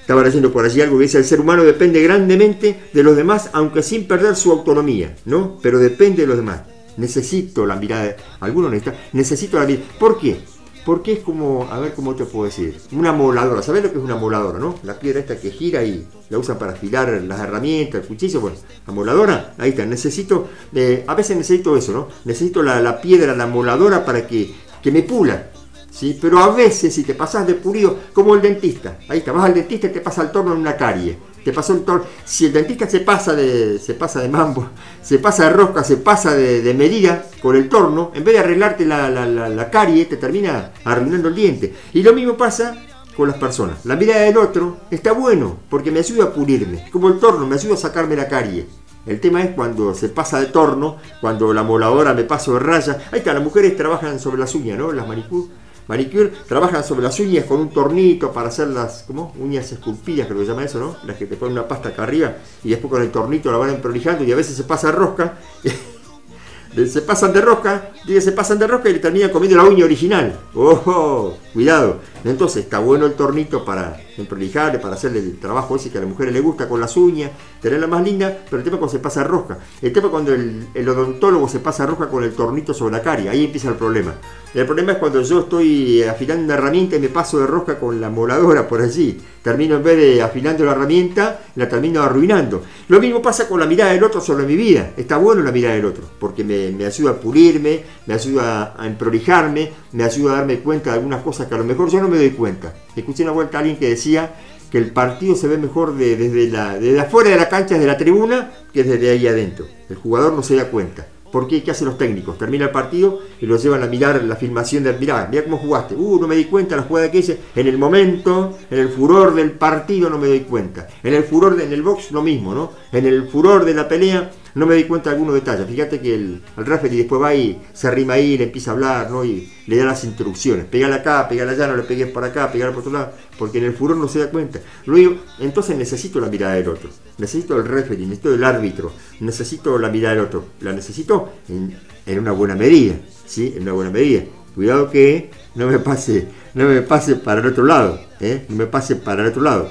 Estaba leyendo por allí algo que dice, el ser humano depende grandemente de los demás, aunque sin perder su autonomía, ¿no? Pero depende de los demás. Necesito la mirada, algunos necesitan, necesito la mirada. ¿Por qué? Porque es como, a ver cómo te puedo decir, una moladora. ¿Sabes lo que es una moladora, no? La piedra esta que gira y la usan para afilar las herramientas, el cuchillo. Bueno, la moladora, ahí está. Necesito, eh, a veces necesito eso, ¿no? Necesito la, piedra, la moladora para que, que me pula. ¿Sí? Pero a veces, si te pasas de pulido, como el dentista, ahí está, vas al dentista y te pasa el torno en una carie te pasó el torno. Si el dentista se pasa de, se pasa de mambo, [laughs] se pasa de rosca, se pasa de, medida con el torno, en vez de arreglarte la, la, carie, te termina arruinando el diente. Y lo mismo pasa con las personas. La mirada del otro está bueno porque me ayuda a pulirme. Como el torno, me ayuda a sacarme la carie. El tema es cuando se pasa de torno, cuando la moladora me paso de raya. Ahí está, las mujeres trabajan sobre las uñas, ¿no? Las manicures manicure trabajan sobre las uñas con un tornito para hacer las uñas esculpidas, creo que se llama eso, ¿no? Las que te ponen una pasta acá arriba y después con el tornito la van emprolijando y a veces se pasa rosca. [laughs] se pasan de rosca, se pasan de rosca y le terminan comiendo la uña original. ¡Ojo! Cuidado. Entonces está bueno el tornito para emprolijarle, para hacerle el trabajo ese que a las mujeres les gusta con las uñas, tenerla más linda, pero el tema cuando se pasa rosca. El tema cuando el, odontólogo se pasa rosca con el tornito sobre la caria, ahí empieza el problema. El problema es cuando yo estoy afilando una herramienta y me paso de rosca con la moladora por allí. Termino en vez de afilando la herramienta, la termino arruinando. Lo mismo pasa con la mirada del otro sobre mi vida. Está bueno la mirada del otro, porque me, ayuda a pulirme, me ayuda a emprolijarme, me ayuda a darme cuenta de algunas cosas que a lo mejor yo no me doy cuenta. Escuché una vuelta a alguien que decía que el partido se ve mejor desde, la, desde afuera de la cancha, desde la tribuna, que desde ahí adentro. El jugador no se da cuenta ¿Por qué? ¿Qué hacen los técnicos? Termina el partido y los llevan a mirar la filmación del mirá, mira cómo jugaste. Uh, no me di cuenta la jugada que hice. En el momento, en el furor del partido no me doy cuenta. En el furor, de, en el box lo mismo, ¿no? En el furor de la pelea no me di cuenta de algunos detalles. Fíjate que el, el referee después va y se arrima ahí, le empieza a hablar, ¿no? Y le da las instrucciones. Pegale acá, pegale allá, no le pegues por acá, pegale por otro lado. Porque en el furor no se da cuenta. Luego, entonces necesito la mirada del otro. Necesito el referee, necesito el árbitro. Necesito la mirada del otro. La necesito en, en una buena medida. ¿Sí? En una buena medida. Cuidado que no me pase, no me pase para el otro lado. ¿eh? No me pase para el otro lado.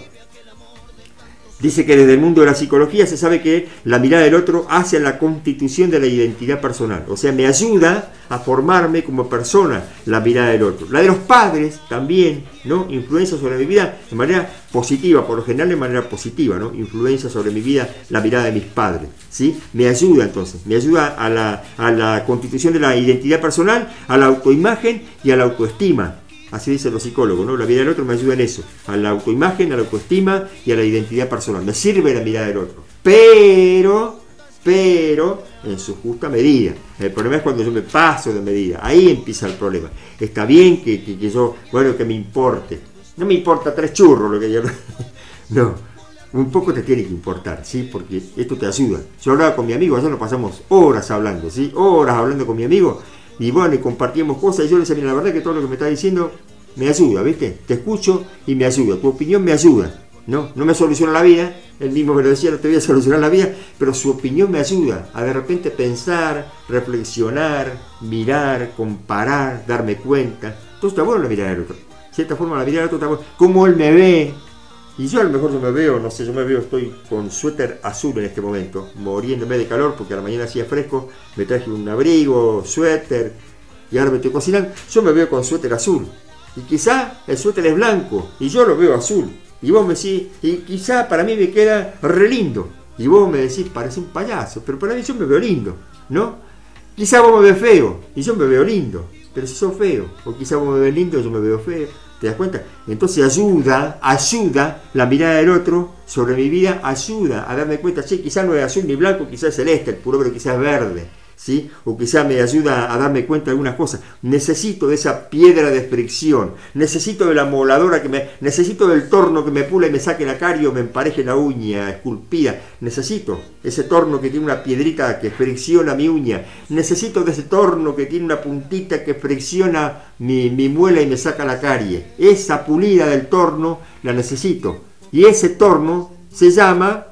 Dice que desde el mundo de la psicología se sabe que la mirada del otro hace la constitución de la identidad personal. O sea, me ayuda a formarme como persona la mirada del otro. La de los padres también, ¿no? Influencia sobre mi vida de manera positiva, por lo general de manera positiva, ¿no? Influencia sobre mi vida la mirada de mis padres, ¿sí? Me ayuda entonces, me ayuda a la, a la constitución de la identidad personal, a la autoimagen y a la autoestima. Así dicen los psicólogos, ¿no? La vida del otro me ayuda en eso, a la autoimagen, a la autoestima y a la identidad personal. Me sirve la mirada del otro. Pero, pero, en su justa medida. El problema es cuando yo me paso de medida. Ahí empieza el problema. Está bien que, que, que yo, bueno, que me importe. No me importa tres churros lo que yo... [laughs] No, un poco te tiene que importar, ¿sí? Porque esto te ayuda. Yo hablaba con mi amigo, ayer nos pasamos horas hablando, ¿sí? Horas hablando con mi amigo y bueno, y compartíamos cosas y yo le decía, mira, la verdad que todo lo que me está diciendo me ayuda, ¿viste? Te escucho y me ayuda, tu opinión me ayuda, ¿no? No me soluciona la vida, él mismo me lo decía, no te voy a solucionar la vida, pero su opinión me ayuda a de repente pensar, reflexionar, mirar, comparar, darme cuenta. Entonces está bueno la mirada del otro. De cierta forma la mirada del otro está bueno. Cómo él me ve, y yo a lo mejor yo me veo, no sé, yo me veo, estoy con suéter azul en este momento, muriéndome de calor porque a la mañana hacía fresco, me traje un abrigo, suéter, y ahora me estoy cocinando, yo me veo con suéter azul. Y quizá el suéter es blanco, y yo lo veo azul. Y vos me decís, y quizá para mí me queda re lindo. Y vos me decís, parece un payaso, pero para mí yo me veo lindo, ¿no? Quizá vos me ves feo, y yo me veo lindo, pero si sos feo, o quizá vos me ves lindo, yo me veo feo. ¿Te das cuenta? Entonces ayuda, ayuda la mirada del otro sobre mi vida, ayuda a darme cuenta, che, quizás no es azul ni blanco, quizás es celeste, el puro, pero quizás es verde. ¿Sí? O quizá me ayuda a darme cuenta de algunas cosas. Necesito de esa piedra de fricción, necesito de la moladora que me, necesito del torno que me pula y me saque la cario, me empareje la uña esculpida. Necesito ese torno que tiene una piedrita que fricciona mi uña. Necesito de ese torno que tiene una puntita que fricciona mi, mi muela y me saca la carie. Esa pulida del torno la necesito. Y ese torno se llama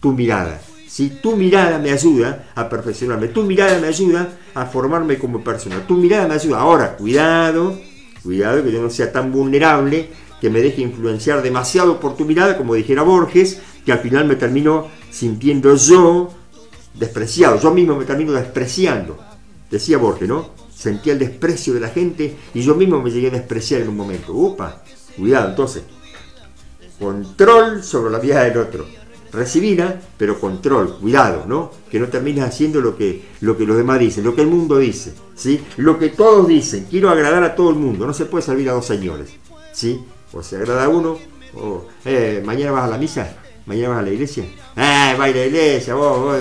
tu mirada. Si tu mirada me ayuda a perfeccionarme, tu mirada me ayuda a formarme como persona, tu mirada me ayuda. Ahora, cuidado, cuidado que yo no sea tan vulnerable que me deje influenciar demasiado por tu mirada, como dijera Borges, que al final me termino sintiendo yo despreciado, yo mismo me termino despreciando. Decía Borges, ¿no? Sentía el desprecio de la gente y yo mismo me llegué a despreciar en un momento. Upa, cuidado, entonces, control sobre la vida del otro recibida, pero control, cuidado, ¿no? Que no termines haciendo lo que, lo que los demás dicen, lo que el mundo dice, ¿sí? Lo que todos dicen, quiero agradar a todo el mundo, no se puede servir a dos señores, ¿sí? O se agrada a uno, o, eh, mañana vas a la misa, mañana vas a la iglesia, eh, va a la iglesia, vos,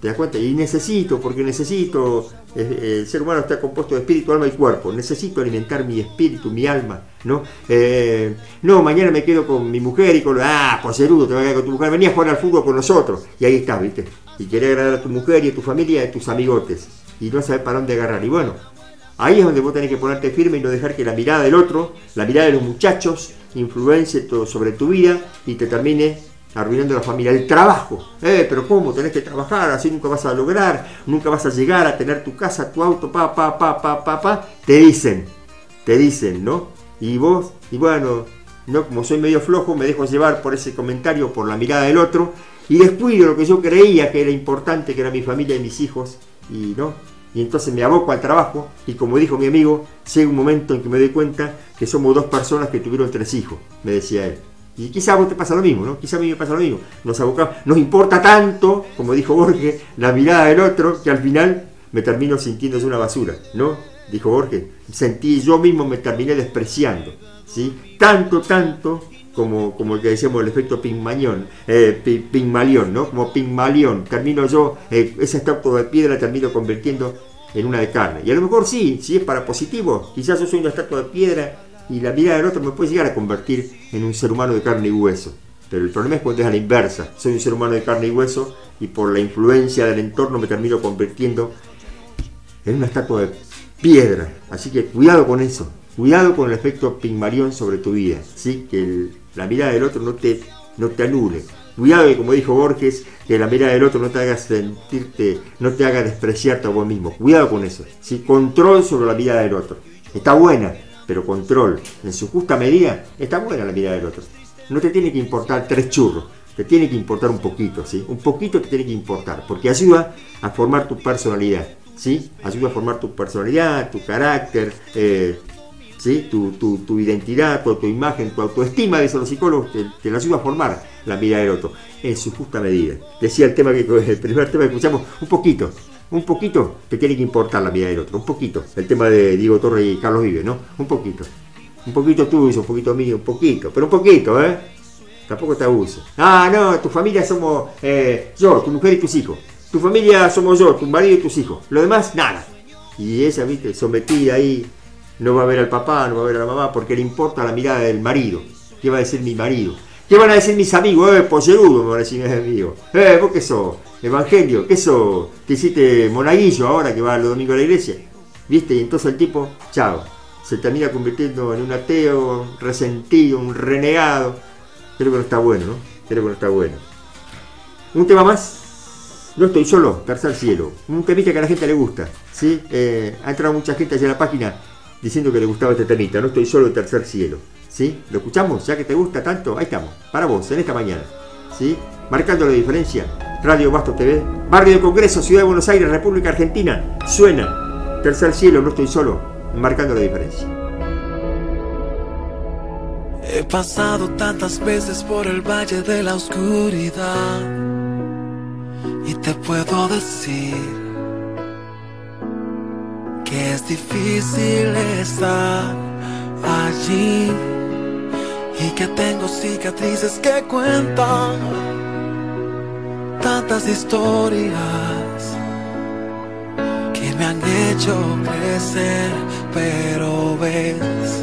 ¿te das cuenta? Y necesito, porque necesito, eh, el ser humano está compuesto de espíritu, alma y cuerpo, necesito alimentar mi espíritu, mi alma, ¿no? Eh, no, mañana me quedo con mi mujer y con... Ah, poserudo, te vas a quedar con tu mujer, venía a jugar al fútbol con nosotros. Y ahí está, ¿viste? Y querés agradar a tu mujer y a tu familia y a tus amigotes. Y no sabes para dónde agarrar. Y bueno, ahí es donde vos tenés que ponerte firme y no dejar que la mirada del otro, la mirada de los muchachos, influencie todo sobre tu vida y te termine arruinando la familia. El trabajo, eh, pero ¿cómo? Tenés que trabajar, así nunca vas a lograr, nunca vas a llegar a tener tu casa, tu auto, pa, pa, pa, pa, pa, pa. Te dicen, te dicen, ¿no? Y vos, y bueno, no como soy medio flojo, me dejo llevar por ese comentario, por la mirada del otro, y descuido lo que yo creía que era importante, que era mi familia y mis hijos, y no. Y entonces me aboco al trabajo, y como dijo mi amigo, llega un momento en que me doy cuenta que somos dos personas que tuvieron tres hijos, me decía él. Y quizá a vos te pasa lo mismo, ¿no? Quizá a mí me pasa lo mismo. Nos abocamos, nos importa tanto, como dijo Borges, la mirada del otro, que al final me termino sintiéndose una basura, ¿no? Dijo Borges. Sentí, yo mismo me terminé despreciando, ¿sí? Tanto, tanto, como, como el que decíamos el efecto Pigmalión, eh, Pi- Pigmalión, ¿no? Como Pigmalión, termino yo, eh, esa estatua de piedra termino convirtiendo en una de carne. Y a lo mejor sí, si es para positivo, quizás yo soy una estatua de piedra y la mirada del otro me puede llegar a convertir en un ser humano de carne y hueso. Pero el problema es cuando es a la inversa, soy un ser humano de carne y hueso y por la influencia del entorno me termino convirtiendo en una estatua de piedra. Así que cuidado con eso. Cuidado con el efecto Pigmalión sobre tu vida. ¿sí? Que el- la mirada del otro no te, no te anule. Cuidado que, como dijo Borges, que la mirada del otro no te haga sentirte, no te haga despreciarte a vos mismo. Cuidado con eso. ¿sí? Control sobre la mirada del otro. Está buena, pero control. En su justa medida, está buena la mirada del otro. No te tiene que importar tres churros. Te tiene que importar un poquito, ¿sí? Un poquito te tiene que importar, porque ayuda a formar tu personalidad, ¿sí? Ayuda a formar tu personalidad, tu carácter, eh, ¿sí? tu, tu, tu identidad, tu, tu imagen, tu autoestima, dicen los psicólogos, te, te la ayuda a formar la mirada del otro, en su justa medida. Decía el tema que [laughs] el primer tema que escuchamos, un poquito, un poquito te tiene que importar la mirada del otro, un poquito. El tema de Diego Torres y Carlos Vive, ¿no? Un poquito. Un poquito tuyo, un poquito mío, un poquito, pero un poquito, ¿eh? Tampoco te abuso. Ah, no, tu familia somos eh, yo, tu mujer y tus hijos. Tu familia somos yo, tu marido y tus hijos. Lo demás, nada. Y ella, viste, sometida ahí, no va a ver al papá, no va a ver a la mamá, porque le importa la mirada del marido. ¿Qué va a decir mi marido? ¿Qué van a decir mis amigos? Eh, pollerudo, me van a decir mis amigos. Eh, vos qué sos, evangelio, sos, te hiciste monaguillo ahora que va los domingos a la iglesia. ¿Viste? Y entonces el tipo, chao, se termina convirtiendo en un ateo, un resentido, un renegado. Creo que no está bueno, ¿no? Creo que no está bueno. Un tema más. No estoy solo, tercer cielo. Un temita que a la gente le gusta. ¿sí? Eh, ha entrado mucha gente allá en la página diciendo que le gustaba este temita. No estoy solo, tercer cielo. ¿sí? ¿Lo escuchamos? Ya que te gusta tanto, ahí estamos. Para vos, en esta mañana. ¿sí? Marcando la diferencia. Radio Basto TV. Barrio de Congreso, Ciudad de Buenos Aires, República Argentina. Suena. Tercer cielo, no estoy solo. Marcando la diferencia. He pasado tantas veces por el valle de la oscuridad y te puedo decir que es difícil estar allí y que tengo cicatrices que cuentan tantas historias que me han hecho crecer, pero ves.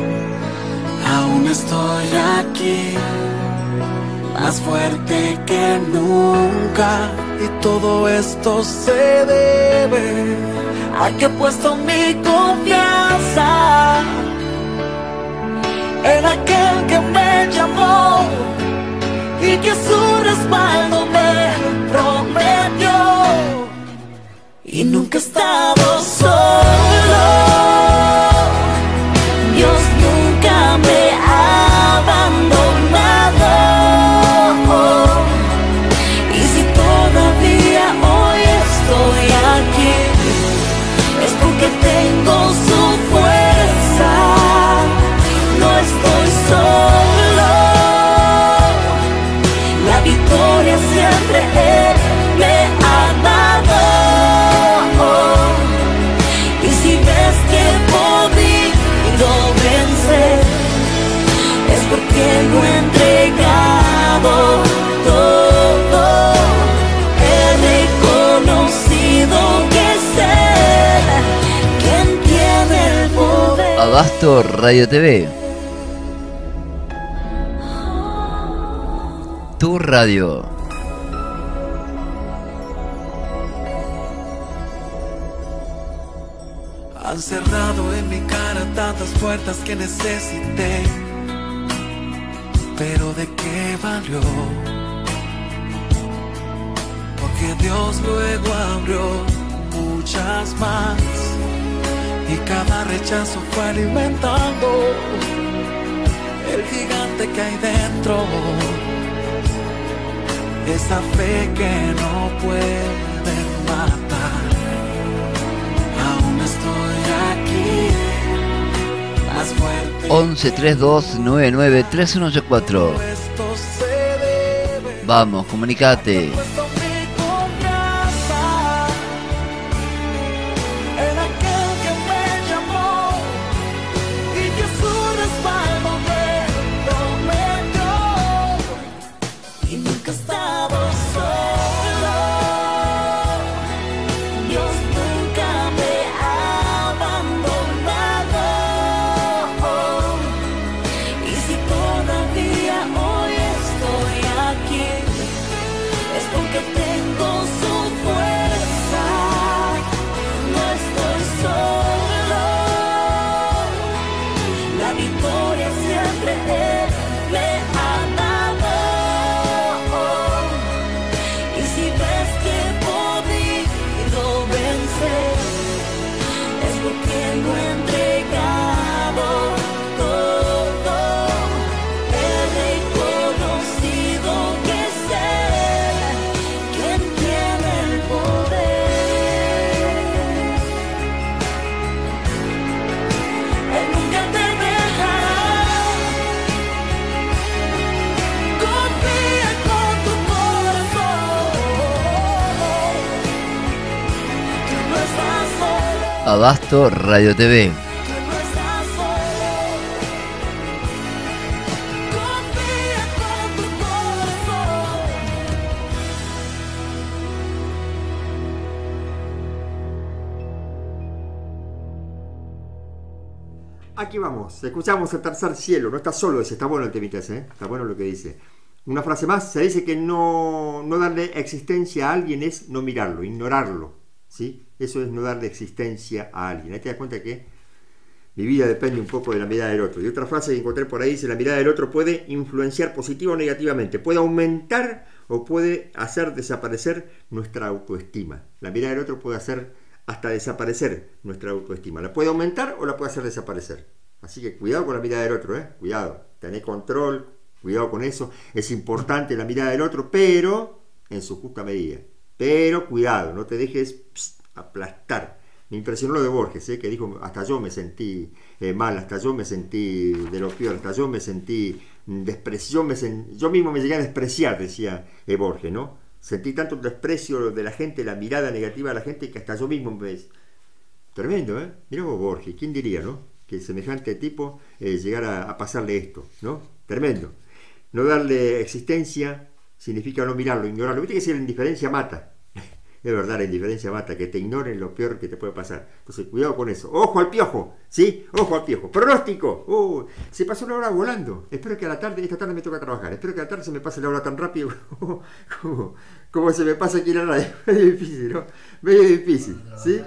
Aún estoy aquí, más fuerte que nunca. Y todo esto se debe a que he puesto mi confianza en aquel que me llamó y que su respaldo me prometió. Y nunca he estado solo. Abasto Radio TV. Tu radio. Han cerrado en mi cara tantas puertas que necesité. Pero de qué valió? Porque Dios luego abrió muchas más. Y cada rechazo fue alimentando el gigante que hay dentro. Esa fe que no pueden matar. Aún estoy aquí, más fuerte. 11 32 99 3184. Esto se debe Vamos, comunicate. Aunque tengo su Abasto Radio TV. Aquí vamos, escuchamos el tercer cielo, no está solo ese, está bueno el temita ¿eh? está bueno lo que dice. Una frase más, se dice que no, no darle existencia a alguien es no mirarlo, ignorarlo, ¿sí? Eso es no darle existencia a alguien. Ahí te das cuenta que mi vida depende un poco de la mirada del otro. Y otra frase que encontré por ahí dice, la mirada del otro puede influenciar positiva o negativamente, puede aumentar o puede hacer desaparecer nuestra autoestima. La mirada del otro puede hacer hasta desaparecer nuestra autoestima. La puede aumentar o la puede hacer desaparecer. Así que cuidado con la mirada del otro, ¿eh? Cuidado. Tené control, cuidado con eso. Es importante la mirada del otro, pero en su justa medida. Pero cuidado, no te dejes pst, aplastar. Me impresionó lo de Borges, ¿eh? que dijo, hasta yo me sentí eh, mal, hasta yo me sentí de lo peor, hasta yo me sentí mm, desprecio, sen- yo mismo me llegué a despreciar, decía eh, Borges, ¿no? Sentí tanto desprecio de la gente, la mirada negativa de la gente, que hasta yo mismo me... Tremendo, ¿eh? Mira vos, Borges, ¿quién diría, no? Que semejante tipo eh, llegara a pasarle esto, ¿no? Tremendo. No darle existencia significa no mirarlo, ignorarlo. Viste que si la indiferencia mata. [laughs] Es verdad, la indiferencia mata, que te ignoren lo peor que te puede pasar. Entonces, cuidado con eso. Ojo al piojo, ¿sí? Ojo al piojo. Pronóstico. Uh, se pasó una hora volando. Espero que a la tarde, esta tarde me toca trabajar. Espero que a la tarde se me pase la hora tan rápido como, [laughs] como- como se me pasa aquí en la radio. [laughs] Medio difícil, ¿no? Medio difícil, ¿sí?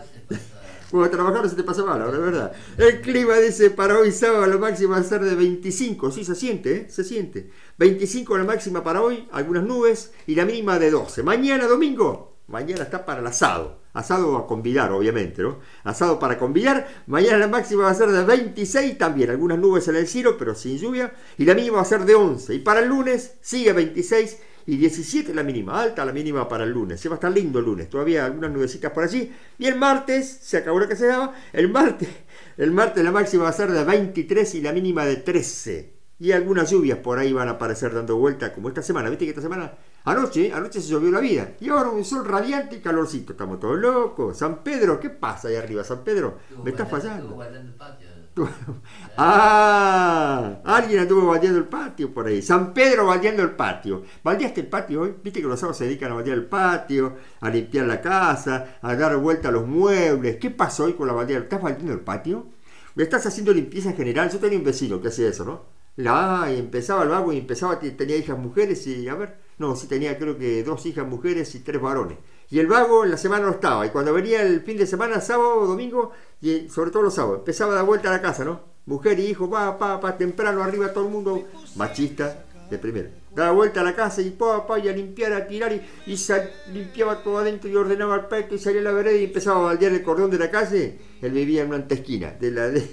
Bueno, trabajar se te pasa mal, es verdad. El clima dice para hoy sábado la máxima va a ser de 25, sí se siente, ¿eh? se siente. 25 la máxima para hoy, algunas nubes y la mínima de 12. Mañana domingo, mañana está para el asado. Asado a convidar, obviamente, ¿no? Asado para convidar. Mañana la máxima va a ser de 26 también, algunas nubes en el cielo, pero sin lluvia. Y la mínima va a ser de 11. Y para el lunes sigue 26 y 17 la mínima, alta la mínima para el lunes. Se va a estar lindo el lunes, todavía algunas nubecitas por allí. Y el martes, se acabó lo que se daba, el martes, el martes la máxima va a ser de 23 y la mínima de 13. Y algunas lluvias por ahí van a aparecer dando vuelta, como esta semana. Viste que esta semana, anoche, anoche se llovió la vida. Y ahora un sol radiante y calorcito. Estamos todos locos. San Pedro, ¿qué pasa ahí arriba? San Pedro, me está fallando. [laughs] Ah, alguien anduvo baldeando el patio por ahí. San Pedro baldeando el patio. ¿Baldeaste el patio hoy? Viste que los sábados se dedican a baldear el patio, a limpiar la casa, a dar vuelta a los muebles. ¿Qué pasó hoy con la baldeada? ¿Estás baldeando el patio? ¿Me estás haciendo limpieza general? Yo tenía un vecino que hacía eso, ¿no? La, y empezaba el vago y empezaba, te- tenía hijas mujeres y, a ver, no, sí tenía creo que dos hijas mujeres y tres varones. Y el vago en la semana no estaba. Y cuando venía el fin de semana, sábado, domingo, y sobre todo los sábados, empezaba a dar vuelta a la casa, ¿no? Mujer y hijo, pa, pa, pa, temprano arriba todo el mundo, machista de primera. Daba vuelta a la casa y pa, pa, y a limpiar, a tirar, y, y sal- limpiaba todo adentro y ordenaba el patio y salía a la vereda y empezaba a baldear el cordón de la calle. Él vivía en una antesquina, de la de,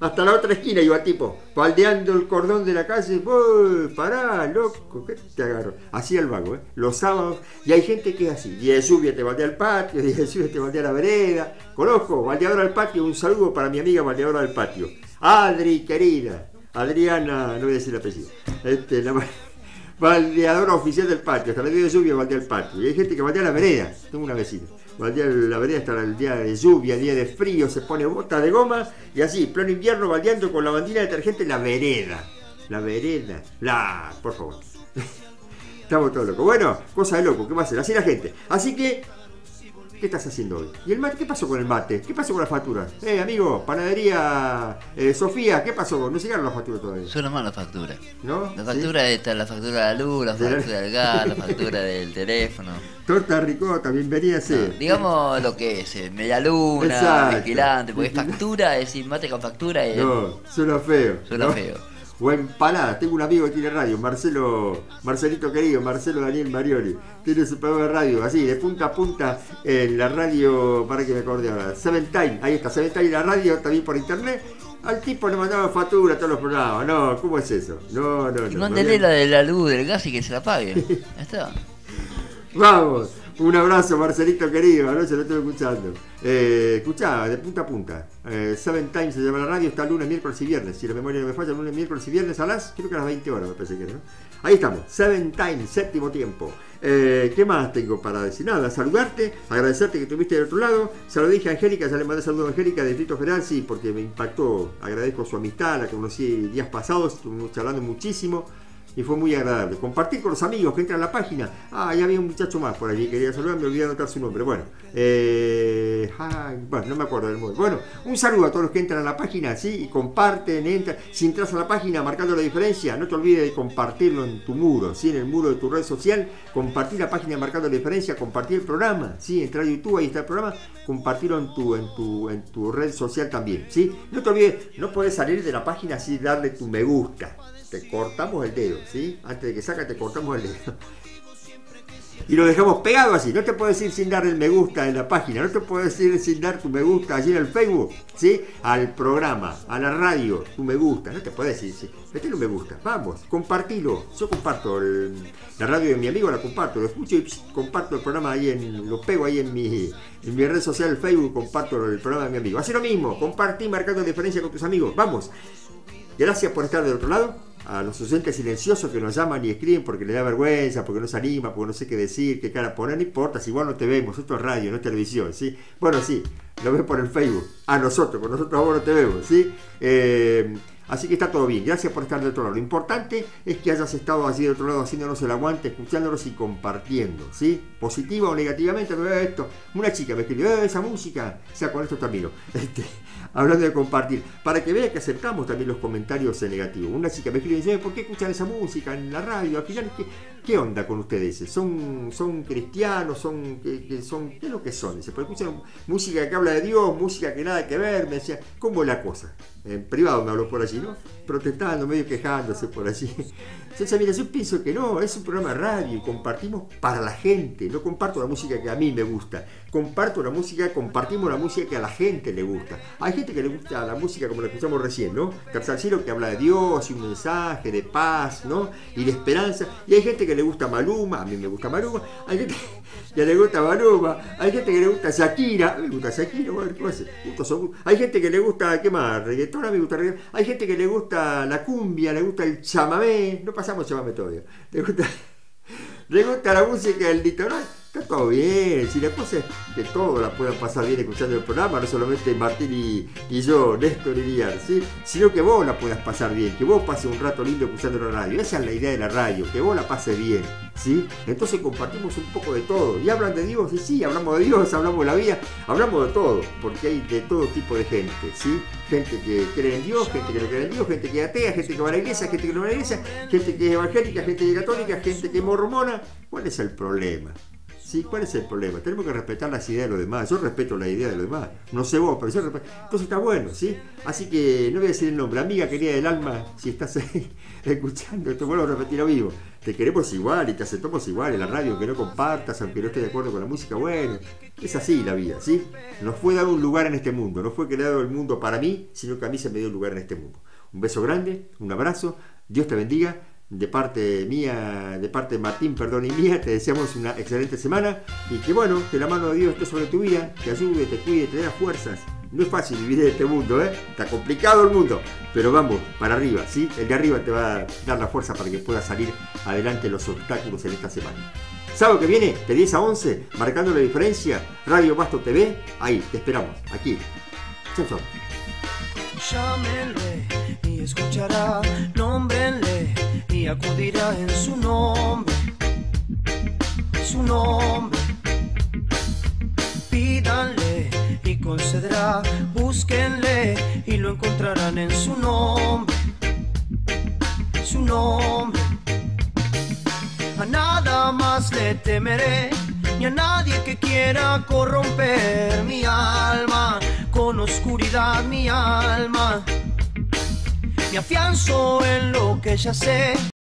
hasta la otra esquina iba tipo, baldeando el cordón de la calle, ¡Uy, pará, loco! ¿Qué te agarro? Así el vago, ¿eh? Los sábados, y hay gente que es así, día de lluvia te baldea el patio, [laughs] día de lluvia te baldea la vereda. Conozco, baldeadora del patio, un saludo para mi amiga baldeadora del patio. Adri, querida, Adriana, no voy a decir el apellido, este, la [laughs] baldeadora oficial del patio, hasta el día de lluvia baldea el patio. Y hay gente que baldea la vereda, tengo una vecina. Baldea la vereda hasta el día de lluvia, día de frío, se pone bota de goma y así, pleno invierno, baldeando con la bandina de detergente la vereda. La vereda, la, por favor. [laughs] Estamos todos locos. Bueno, cosa de loco, ¿qué va a hacer? Así la gente. Así que ¿Qué estás haciendo hoy? ¿Y el mate? ¿Qué pasó con el mate? ¿Qué pasó con las facturas? Eh, amigo, panadería eh, Sofía, ¿qué pasó? No llegaron las facturas todavía. Son las facturas. ¿No? La ¿Sí? factura esta, la factura de la luz, la factura del gas, la factura [laughs] del teléfono. Torta ricota, bienvenida, sí. No, digamos lo que es, eh, media luna, Exacto. vigilante, porque [laughs] factura, es decir, mate con factura es No, suena feo. Suena ¿no? feo. O empalada. Tengo un amigo que tiene radio, Marcelo, Marcelito querido, Marcelo Daniel Marioli. Tiene su programa de radio, así, de punta a punta, en la radio, para que me acorde ahora, Seven Time, ahí está, Seven Time, la radio, también por internet. Al tipo le mandaban factura a todos los programas. No, ¿cómo es eso? No, no, Y no. mándele no, la de la luz, del gas y que se la pague. [laughs] Está. Vamos, un abrazo Marcelito querido, anoche lo estoy escuchando. Eh, escuchá, de punta a punta. Eh, Seven Times se llama la radio, está lunes, miércoles y viernes. Si la memoria no me falla, lunes, miércoles y viernes a las, creo que a las 20 horas me parece que ¿no? Ahí estamos, Seven Times, séptimo tiempo. Eh, ¿Qué más tengo para decir? Nada, saludarte, agradecerte que estuviste del otro lado. Se lo dije a Angélica, ya le mandé saludo a Angélica de Distrito Federal, sí, porque me impactó. Agradezco su amistad, la conocí días pasados, estuvimos charlando muchísimo y fue muy agradable. Compartir con los amigos que entran a la página. Ah, ya había un muchacho más por allí, quería saludar, me olvidé anotar su nombre. Bueno, eh, bueno, no me acuerdo del móvil. Bueno, un saludo a todos los que entran a la página, ¿sí? Y comparten, entran. Si entras a la página marcando la diferencia, no te olvides de compartirlo en tu muro, ¿sí? En el muro de tu red social, compartir la página marcando la diferencia, compartir el programa, ¿sí? Entrar a YouTube, ahí está el programa, compartirlo en tu, en tu, en tu red social también, ¿sí? No te olvides, no puedes salir de la página sin darle tu me gusta te cortamos el dedo, ¿sí? Antes de que saca te cortamos el dedo. [laughs] Y lo dejamos pegado así, no te puedes ir sin dar el me gusta en la página, no te puedes ir sin dar tu me gusta allí en el Facebook, ¿sí? Al programa, a la radio, tu me gusta, no te puedes ir, ¿sí? Metele un me gusta, vamos, compartilo. Yo comparto la radio de mi amigo, la comparto, lo escucho y comparto el programa ahí en, lo pego ahí en mi, en mi red social, Facebook, comparto el programa de mi amigo. Hace lo mismo, compartí marcando diferencia con tus amigos, vamos. Gracias por estar del otro lado. A los oyentes silenciosos que nos llaman y escriben porque les da vergüenza, porque no se anima, porque no sé qué decir, qué cara poner, no importa, si igual no te vemos, esto es radio, no es televisión, ¿sí? Bueno, sí, lo ves por el Facebook, a nosotros, con nosotros ahora no te vemos, ¿sí? Eh, así que está todo bien, gracias por estar del otro lado. Lo importante es que hayas estado allí del otro lado haciéndonos el aguante, escuchándonos y compartiendo, ¿sí? Positiva o negativamente, esto. Una chica me escribió, "Eh, esa música, o sea, con esto termino. [laughs] Este, hablando de compartir, para que vea que aceptamos también los comentarios en negativo. Una chica me escribe y dice, "Eh, ¿por qué escuchan esa música en la radio? Al final, ¿qué, qué onda con ustedes? ¿Son, son cristianos? ¿Son, qué son, ¿Qué es lo que son? Dice, porque escuchan música que habla de Dios, música que nada que ver. Me decía, ¿cómo es la cosa? En privado me habló por allí, ¿no? Protestando, medio quejándose por allí. Entonces, mira, yo pienso que no, es un programa de radio compartimos para la gente. No comparto la música que a mí me gusta. Comparto la música, compartimos la música que a la gente le gusta. Hay gente que le gusta la música como la escuchamos recién, ¿no? Tercer que habla de Dios y un mensaje de paz, ¿no? Y de esperanza. Y hay gente que le gusta Maluma, a mí me gusta Maluma. Hay gente que le gusta Maluma. Hay gente que le gusta Shakira, me gusta Shakira, bueno. Gustos son. Hay gente que le gusta, ¿qué más? Reggaetón, me gusta reggaetón. Hay gente que le gusta la cumbia, le gusta el chamamé. No pasamos chamamé todavía. Le gusta, [laughs] le gusta la música del litoral. Está todo bien, si la cosa es que todos la puedan pasar bien escuchando el programa, no solamente Martín y, y yo, Néstor y Liar, sino que vos la puedas pasar bien, que vos pases un rato lindo escuchando la radio. Esa es la idea de la radio, que vos la pases bien. ¿sí? Entonces compartimos un poco de todo. Y hablan de Dios, y sí, hablamos de Dios, hablamos de la vida, hablamos de todo, porque hay de todo tipo de gente. ¿sí? Gente que cree en Dios, gente que no cree en Dios, gente que es atea, gente que va a la iglesia, gente que no va a la iglesia, gente que es evangélica, gente que es católica, gente que es mormona. ¿Cuál es el problema? ¿Cuál es el problema? Tenemos que respetar las ideas de los demás. Yo respeto la idea de los demás. No sé vos, pero yo respeto. Entonces está bueno, ¿sí? Así que no voy a decir el nombre. Amiga querida del alma, si estás [laughs] escuchando esto, vuelvo a repetir a vivo. Te queremos igual y te aceptamos igual en la radio, aunque no compartas, aunque no estés de acuerdo con la música. Bueno, es así la vida, ¿sí? Nos fue dado un lugar en este mundo. No fue creado el mundo para mí, sino que a mí se me dio un lugar en este mundo. Un beso grande, un abrazo. Dios te bendiga de parte mía, de parte de Martín, perdón, y mía, te deseamos una excelente semana y que bueno, que la mano de Dios esté sobre tu vida, te ayude, te cuide, te dé las fuerzas. No es fácil vivir en este mundo, ¿eh? Está complicado el mundo, pero vamos, para arriba, ¿sí? El de arriba te va a dar la fuerza para que puedas salir adelante los obstáculos en esta semana. Sábado que viene, de 10 a 11, marcando la diferencia, Radio Basto TV, ahí, te esperamos, aquí. Chau, chau. Llámenle y escuchará, nómbrenle y acudirá en su nombre, su nombre. concederá. Búsquenle y lo encontrarán en su nombre, su nombre. A nada más le temeré, ni a nadie que quiera corromper mi alma, con oscuridad mi alma. Me afianzo en lo que ya sé